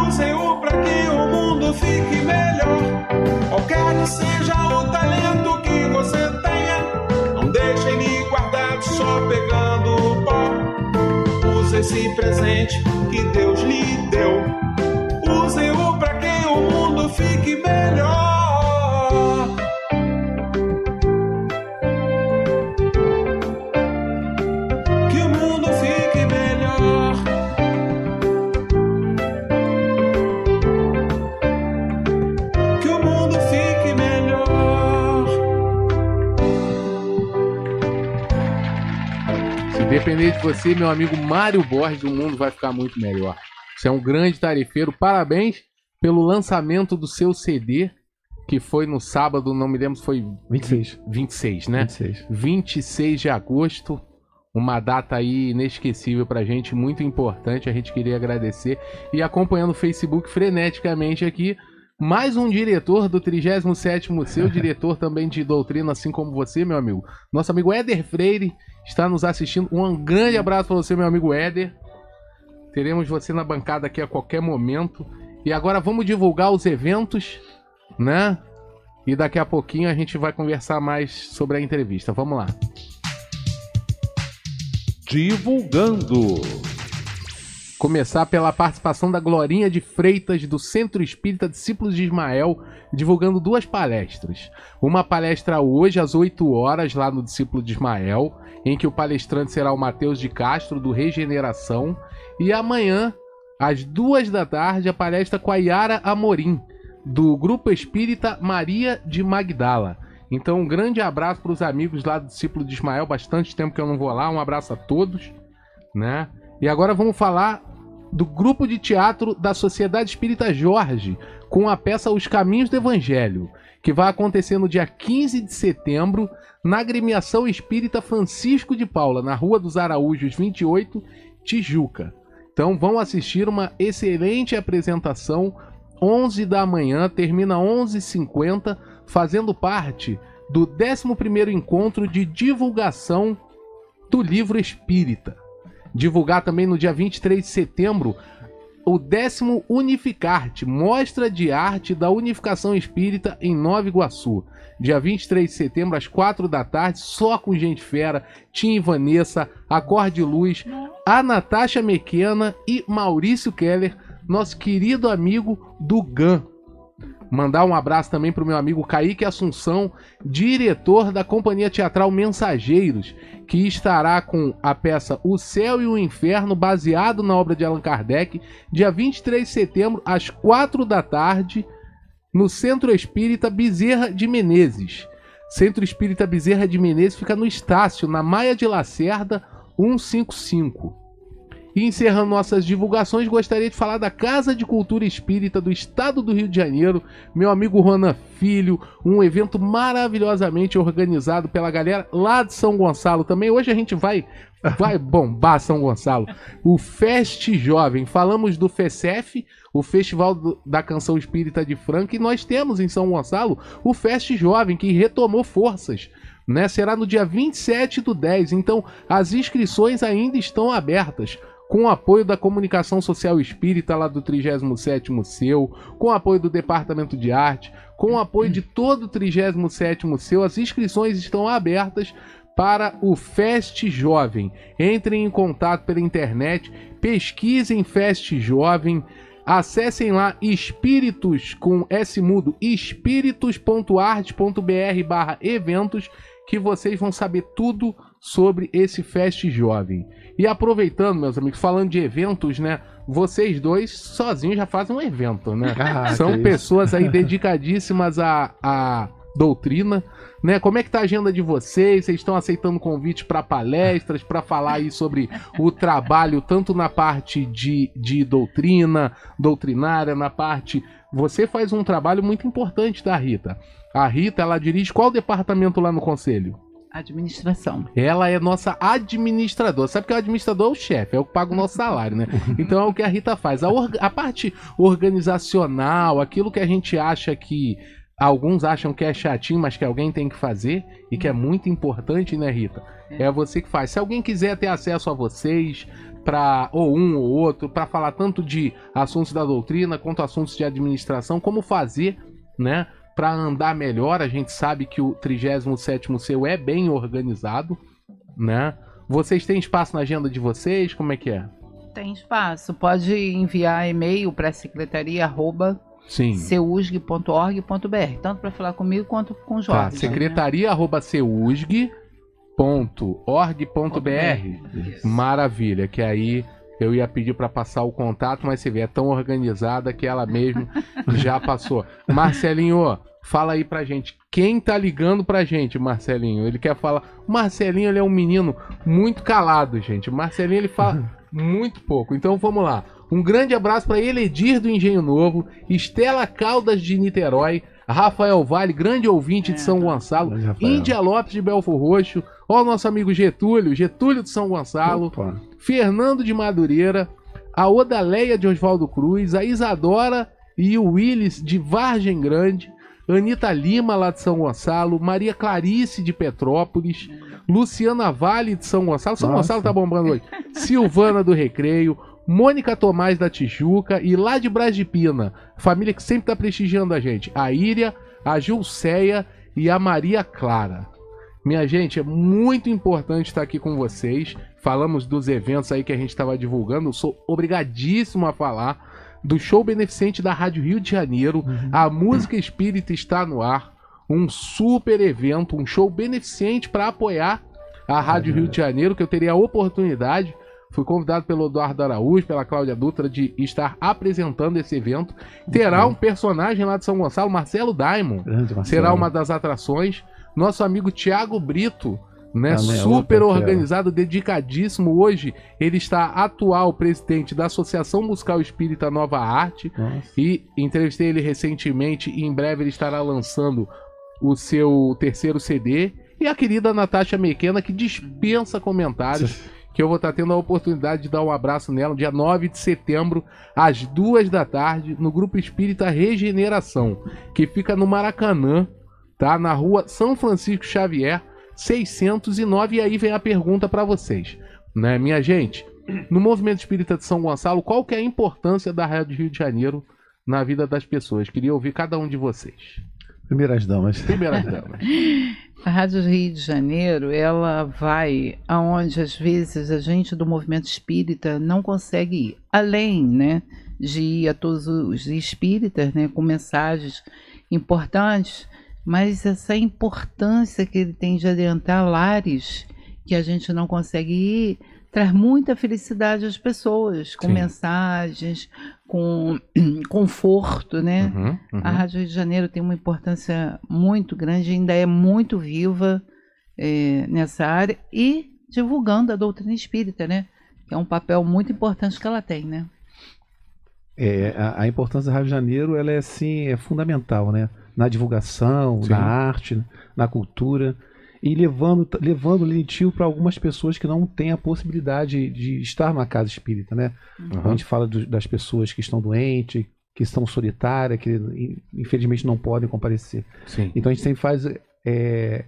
Use-o para que o mundo fique melhor. Qualquer que seja o talento que você tenha, não deixe-me guardado só pegando o pó. Use esse presente que Deus você, meu amigo Mário Borges, o mundo vai ficar muito melhor. Você é um grande tarifeiro. Parabéns pelo lançamento do seu CD, que foi no sábado, não me lembro se foi 26. 26, né? 26. 26 de agosto. Uma data aí inesquecível pra gente, muito importante. A gente queria agradecer. E acompanhando o Facebook freneticamente aqui, mais um diretor do 37º, seu diretor também de doutrina, assim como você, meu amigo. Nosso amigo Éder Freire está nos assistindo. Um grande abraço para você, meu amigo Éder. Teremos você na bancada aqui a qualquer momento. E agora vamos divulgar os eventos, né? E daqui a pouquinho a gente vai conversar mais sobre a entrevista. Vamos lá. Divulgando. Começar pela participação da Glorinha de Freitas, do Centro Espírita Discípulos de Ismael, divulgando duas palestras. Uma palestra hoje, às 8 horas, lá no Discípulo de Ismael, em que o palestrante será o Matheus de Castro, do Regeneração. E amanhã, às duas da tarde, a palestra com a Yara Amorim, do Grupo Espírita Maria de Magdala. Então, um grande abraço para os amigos lá do Discípulo de Ismael. Bastante tempo que eu não vou lá. Um abraço a todos, né? E agora vamos falar do grupo de teatro da Sociedade Espírita Jorge, com a peça Os Caminhos do Evangelho, que vai acontecer no dia 15 de setembro, na agremiação espírita Francisco de Paula, na Rua dos Araújos 28, Tijuca. Então vão assistir uma excelente apresentação, 11 da manhã, termina 11h50, fazendo parte do 11º encontro de divulgação do livro espírita. Divulgar também no dia 23 de setembro o décimo Unificarte, Mostra de Arte da Unificação Espírita em Nova Iguaçu. Dia 23 de setembro, às 4 da tarde, só com gente fera, Tim e Vanessa, Acorde Luz, a Natasha Mequena e Maurício Keller, nosso querido amigo do GAN. Mandar um abraço também para o meu amigo Kaique Assunção, diretor da Companhia Teatral Mensageiros, que estará com a peça O Céu e o Inferno, baseado na obra de Allan Kardec, dia 23 de setembro, às 4 da tarde, no Centro Espírita Bezerra de Menezes. Centro Espírita Bezerra de Menezes fica no Estácio, na Maia de Lacerda, 155. E encerrando nossas divulgações, gostaria de falar da Casa de Cultura Espírita do Estado do Rio de Janeiro, meu amigo Ronan Filho, um evento maravilhosamente organizado pela galera lá de São Gonçalo também. Hoje a gente vai vai bombar São Gonçalo. O Fest Jovem, falamos do FECEF, o Festival da Canção Espírita de Franca, e nós temos em São Gonçalo o Fest Jovem, que retomou forças. Né? Será no dia 27 do 10, então as inscrições ainda estão abertas com o apoio da Comunicação Social Espírita lá do 37º Seu, com o apoio do Departamento de Arte, com o apoio de todo o 37º Seu, as inscrições estão abertas para o Fest Jovem. Entrem em contato pela internet, pesquisem Fest Jovem, acessem lá espíritos com S mudo, espíritos.arte.br barra eventos que vocês vão saber tudo sobre esse Fest Jovem. E aproveitando, meus amigos, falando de eventos, né? Vocês dois sozinhos já fazem um evento, né? Ah, São pessoas aí dedicadíssimas à, à doutrina, né? Como é que tá a agenda de vocês? Vocês estão aceitando convite para palestras, para falar aí sobre o trabalho, tanto na parte de, de doutrina, doutrinária, na parte. Você faz um trabalho muito importante, tá, Rita? A Rita, ela dirige qual departamento lá no conselho? Administração. Ela é nossa administradora. Sabe que o administrador é o chefe, é o que paga o nosso salário, né? Então é o que a Rita faz. A, a parte organizacional, aquilo que a gente acha que. Alguns acham que é chatinho, mas que alguém tem que fazer e que é muito importante, né, Rita? É você que faz. Se alguém quiser ter acesso a vocês, para ou um ou outro, para falar tanto de assuntos da doutrina quanto assuntos de administração, como fazer, né? Para andar melhor, a gente sabe que o 37º seu é bem organizado, né? Vocês têm espaço na agenda de vocês? Como é que é? Tem espaço. Pode enviar e-mail para secretaria arroba Sim. seusg.org.br, tanto para falar comigo quanto com o Jorge. Tá, né? secretaria.seusg.org.br. Maravilha, que aí eu ia pedir para passar o contato, mas você vê, é tão organizada que ela mesmo já passou. Marcelinho, fala aí pra gente. Quem tá ligando pra gente, Marcelinho? Ele quer falar. O Marcelinho, ele é um menino muito calado, gente. Marcelinho, ele fala muito pouco. Então vamos lá. Um grande abraço para Eledir do Engenho Novo, Estela Caldas de Niterói, Rafael Vale, grande ouvinte de São Gonçalo, Índia Lopes de Belfor Roxo, ó o nosso amigo Getúlio, Getúlio de São Gonçalo, Fernando de Madureira, a Odaleia de Oswaldo Cruz, a Isadora e o Willis de Vargem Grande, Anitta Lima lá de São Gonçalo, Maria Clarice de Petrópolis, Luciana Vale de São Gonçalo, São Nossa. Gonçalo tá bombando hoje, Silvana do Recreio, Mônica Tomás da Tijuca e lá de Brás de Pina, família que sempre tá prestigiando a gente, a Íria, a Gilceia e a Maria Clara. Minha gente, é muito importante estar aqui com vocês. Falamos dos eventos aí que a gente estava divulgando. Eu sou obrigadíssimo a falar do show beneficente da Rádio Rio de Janeiro. A música espírita está no ar. Um super evento, um show beneficente para apoiar a Rádio Rio de Janeiro, que eu teria a oportunidade. Fui convidado pelo Eduardo Araújo, pela Cláudia Dutra, de estar apresentando esse evento. Terá um personagem lá de São Gonçalo, Marcelo Daimon. Será uma das atrações. Nosso amigo Tiago Brito, né? Também super organizado, dedicadíssimo. Hoje ele está atual presidente da Associação Musical Espírita Nova Arte. E entrevistei ele recentemente e em breve ele estará lançando o seu terceiro CD. E a querida Natasha Mequena, que dispensa comentários. Que eu vou estar tendo a oportunidade de dar um abraço nela, dia 9 de setembro, às duas da tarde, no Grupo Espírita Regeneração, que fica no Maracanã, tá? Na rua São Francisco Xavier, 609. E aí vem a pergunta para vocês, né, minha gente? No movimento espírita de São Gonçalo, qual que é a importância da Rádio Rio de Janeiro na vida das pessoas? Queria ouvir cada um de vocês. Primeiras damas. Primeiras damas. A Rádio Rio de Janeiro, ela vai aonde às vezes a gente do movimento espírita não consegue ir. Além, né, de ir a todos os espíritas, né, com mensagens importantes, mas essa importância que ele tem de adiantar lares que a gente não consegue ir, traz muita felicidade às pessoas, com Sim. mensagens, com conforto, né? Uhum, uhum. A Rádio Rio de Janeiro tem uma importância muito grande, ainda é muito viva eh, nessa área e divulgando a doutrina espírita, né? Que é um papel muito importante que ela tem, né? É, a, a importância da Rádio Janeiro ela é assim é fundamental, né? Na divulgação, Sim. na arte, na cultura e levando levando Linitil para algumas pessoas que não têm a possibilidade de estar na casa espírita, né? Uhum. A gente fala do- das pessoas que estão doentes, que estão solitárias, que in- infelizmente não podem comparecer. Sim. Então a gente sempre faz é,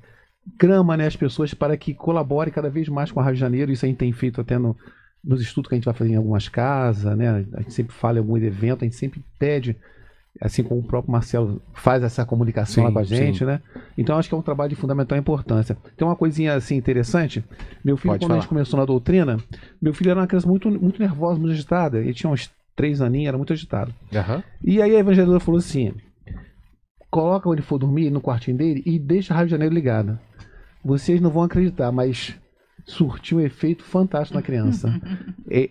grama né, as pessoas para que colaborem cada vez mais com a Rádio Janeiro. Isso a gente tem feito até no- nos estudos que a gente vai fazer em algumas casas, né? A gente sempre fala em algum evento, a gente sempre pede, assim como o próprio Marcelo faz essa comunicação Sim, lá com a gente, sim. né? Então acho que é um trabalho de fundamental importância. Tem uma coisinha assim interessante. Meu filho, Pode quando a gente falar. começou na doutrina, meu filho era uma criança muito, muito nervosa, muito agitada. Ele tinha uns três aninhos, era muito agitado. Aham. E aí a evangelizadora falou assim: coloca onde ele for dormir, no quartinho dele, e deixa a Rádio Janeiro ligada. Vocês não vão acreditar, mas surtiu um efeito fantástico na criança. É,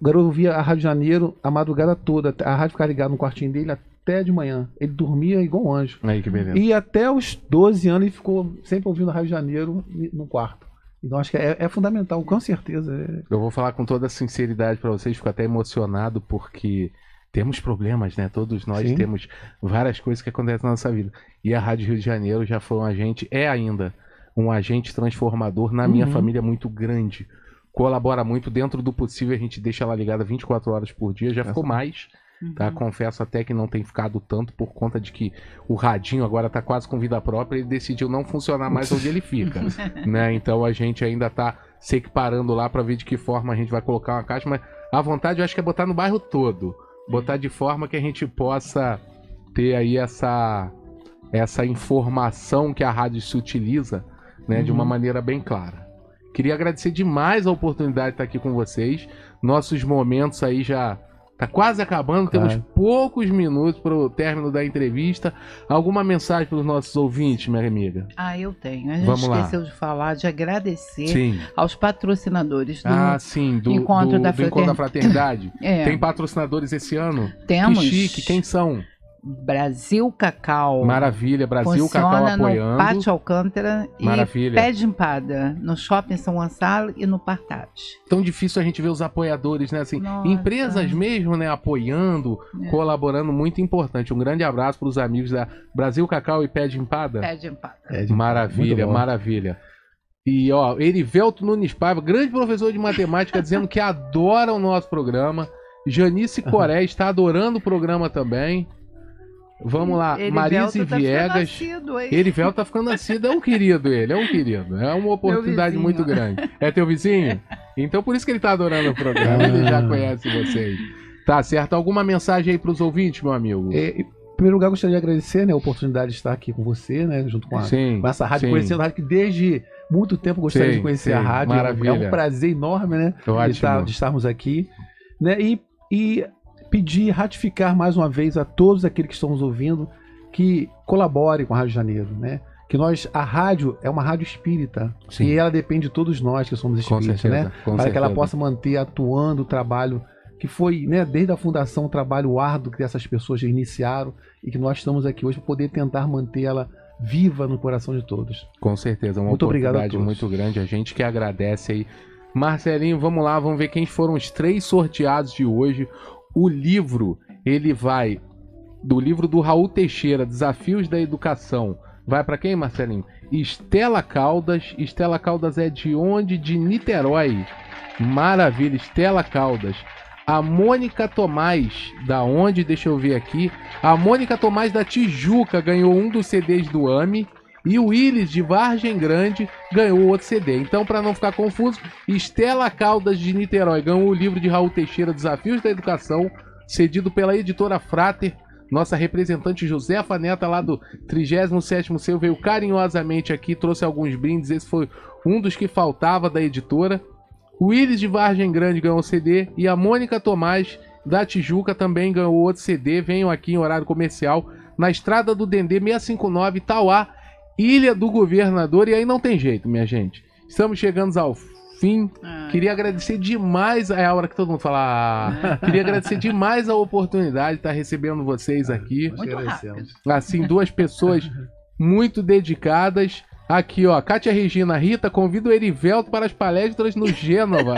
o garoto via a Rádio Janeiro a madrugada toda, a rádio ficava ligada no quartinho dele até de manhã. Ele dormia igual um anjo. Aí que beleza. E até os 12 anos ele ficou sempre ouvindo Rádio Janeiro no quarto. Então acho que é, é fundamental, com certeza. É- Eu vou falar com toda sinceridade pra vocês, fico até emocionado porque temos problemas, né? Todos nós Sim. temos várias coisas que acontecem na nossa vida. E a Rádio Rio de Janeiro já foi um agente, é ainda um agente transformador na minha Uhum. família muito grande. Colabora muito dentro do possível, a gente deixa ela ligada 24 horas por dia, já ficou mais. Tá? Confesso até que não tem ficado tanto por conta de que o radinho agora tá quase com vida própria e ele decidiu não funcionar mais onde ele fica. né? Então a gente ainda tá se equiparando lá para ver de que forma a gente vai colocar uma caixa, mas a vontade eu acho que é botar no bairro todo. Botar de forma que a gente possa ter aí essa essa informação que a rádio se utiliza, né, de uma Uhum. maneira bem clara. Queria agradecer demais a oportunidade de estar aqui com vocês. Nossos momentos aí já tá quase acabando, temos Claro. poucos minutos para o término da entrevista. Alguma mensagem para os nossos ouvintes, minha amiga? Ah, eu tenho. A gente Vamos lá. esqueceu de falar, de agradecer Sim. aos patrocinadores do Ah, sim, do Encontro do- da do Encontro da Fraternidade. Fraternidade. É. Tem patrocinadores esse ano? Temos. Que chique, quem são? Brasil Cacau. Maravilha, Brasil Funciona Cacau no apoiando. Pátio Alcântara Maravilha. e Pé de Empada, no Shopping São Gonçalo e no Partage. Tão difícil a gente ver os apoiadores, né? Assim, Nossa. empresas mesmo, né? Apoiando, É. colaborando, muito importante. Um grande abraço para os amigos da Brasil Cacau e Pé de Empada. Pé de Empada. Maravilha, Muito bom. maravilha. E ó, Erivelto Nunes Paiva, grande professor de matemática, dizendo que adora o nosso programa. Janice Coré está adorando o programa também. Vamos lá, Erivelto Marise tá Viegas. nascido? Erivelto tá ficando nascido, é um querido ele, é um querido. É uma oportunidade muito grande. É teu vizinho? Então por isso que ele tá adorando o programa, ele já conhece vocês. Tá certo? Alguma mensagem aí pros ouvintes, meu amigo? É, em primeiro lugar, gostaria de agradecer né, a oportunidade de estar aqui com você, né? Junto com, a, Sim, com essa rádio, sim. conhecendo a rádio que desde muito tempo gostaria Sim, de conhecer sim, a rádio. É um- É maravilha. um prazer enorme, né? De, estar- de estarmos aqui. Né? E, e pedir, ratificar mais uma vez a todos aqueles que estão nos ouvindo que colaborem com a Rádio Janeiro, né? Que nós, a rádio é uma rádio espírita Sim. e ela depende de todos nós que somos espíritas, certeza, né? Para que ela certeza. possa manter atuando o trabalho que foi, né, desde a fundação, o trabalho árduo que essas pessoas já iniciaram e que nós estamos aqui hoje para poder tentar manter ela viva no coração de todos. Com certeza, uma Muito oportunidade muito grande. A gente que agradece aí. Marcelinho, vamos lá, vamos ver quem foram os três sorteados de hoje. O livro, ele vai do livro do Raul Teixeira, Desafios da Educação. Vai para quem, Marcelinho? Estela Caldas. Estela Caldas é de onde? De Niterói. Maravilha, Estela Caldas. A Mônica Tomás, da onde? Deixa eu ver aqui. A Mônica Tomás da Tijuca ganhou um dos CDs do AMI. E o Willis de Vargem Grande ganhou outro CD. Então, para não ficar confuso, Estela Caldas de Niterói ganhou o livro de Raul Teixeira, Desafios da Educação, cedido pela editora Frater. Nossa representante Josefa Neta, lá do 37º Seu, veio carinhosamente aqui, trouxe alguns brindes. Esse foi um dos que faltava da editora. O Willis de Vargem Grande ganhou o CD e a Mônica Tomás da Tijuca também ganhou outro CD. Venham aqui em horário comercial na Estrada do Dendê 659 Tauá, Ilha do Governador. E aí não tem jeito, minha gente. Estamos chegando ao fim. Queria agradecer demais. É a hora que todo mundo fala. "Ah". Queria agradecer demais a oportunidade de estar recebendo vocês aqui. Muito rápido. Assim, duas pessoas muito dedicadas. Aqui, ó, Kátia Regina Rita, convida o Erivelto para as palestras no Gênova.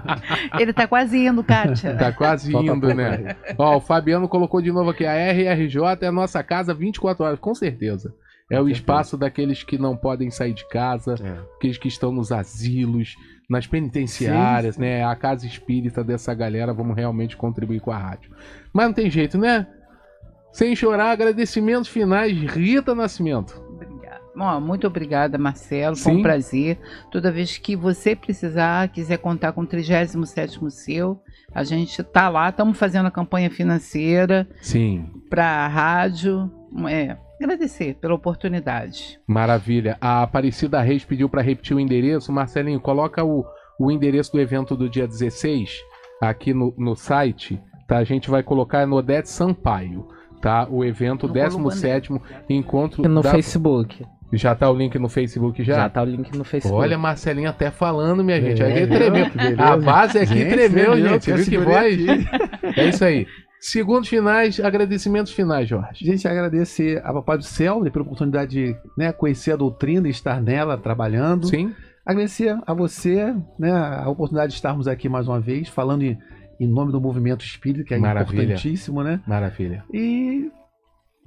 Ele tá quase indo, Kátia. Tá quase indo, né? Ó, o Fabiano colocou de novo aqui, a RRJ é a nossa casa 24 horas, com certeza. É o espaço daqueles que não podem sair de casa, aqueles que estão nos asilos, nas penitenciárias, Sim, sim. né? A casa espírita dessa galera, vamos realmente contribuir com a rádio. Mas não tem jeito, né? Sem chorar, agradecimentos finais, Rita Nascimento. Bom, muito obrigada, Marcelo. Foi Sim. um prazer. Toda vez que você precisar, quiser contar com o 37º seu, a gente tá lá, estamos fazendo a campanha financeira Sim. para a rádio. É, agradecer pela oportunidade. Maravilha. A Aparecida Reis pediu para repetir o endereço. Marcelinho, coloca o, o endereço do evento do dia 16 aqui no, no site. Tá? A gente vai colocar no Odete Sampaio. Tá? O evento No 17 Encontro No da- Facebook. Já tá o link no Facebook já? Já tá o link no Facebook. Olha, Marcelinho até falando, minha gente. É, tremeu. A base aqui Gente, tremeu, gente. Viu que voz? É isso aí. Segundos finais, agradecimentos finais, Jorge. Gente, agradecer a Papai do Céu né, pela oportunidade de né, conhecer a doutrina e estar nela trabalhando. Sim. Agradecer a você né, a oportunidade de estarmos aqui mais uma vez, falando em, em nome do movimento espírita, que é Maravilha. importantíssimo, né? Maravilha. E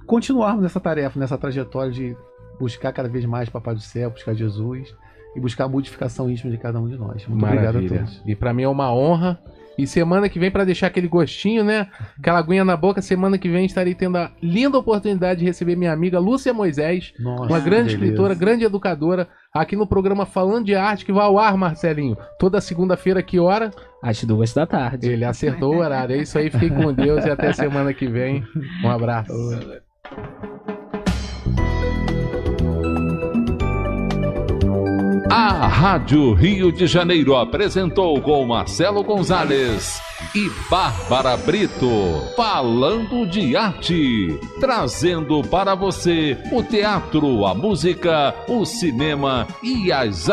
continuarmos nessa tarefa, nessa trajetória de buscar cada vez mais Papai do Céu, buscar Jesus e buscar a modificação íntima de cada um de nós. Muito obrigado a Maravilha. todos. E pra mim é uma honra. E semana que vem, pra deixar aquele gostinho, né? Aquela aguinha na boca, semana que vem estarei tendo a linda oportunidade de receber minha amiga Lúcia Moisés, Nossa, uma grande beleza. escritora, grande educadora, aqui no programa Falando de Arte, que vai ao ar, Marcelinho. Toda segunda-feira, que hora? Às duas da tarde. Ele acertou o horário. É isso aí, fiquem com Deus e até semana que vem. Um abraço. A Rádio Rio de Janeiro apresentou com Marcelo Gonzalez e Bárbara Brito, falando de arte, trazendo para você o teatro, a música, o cinema e as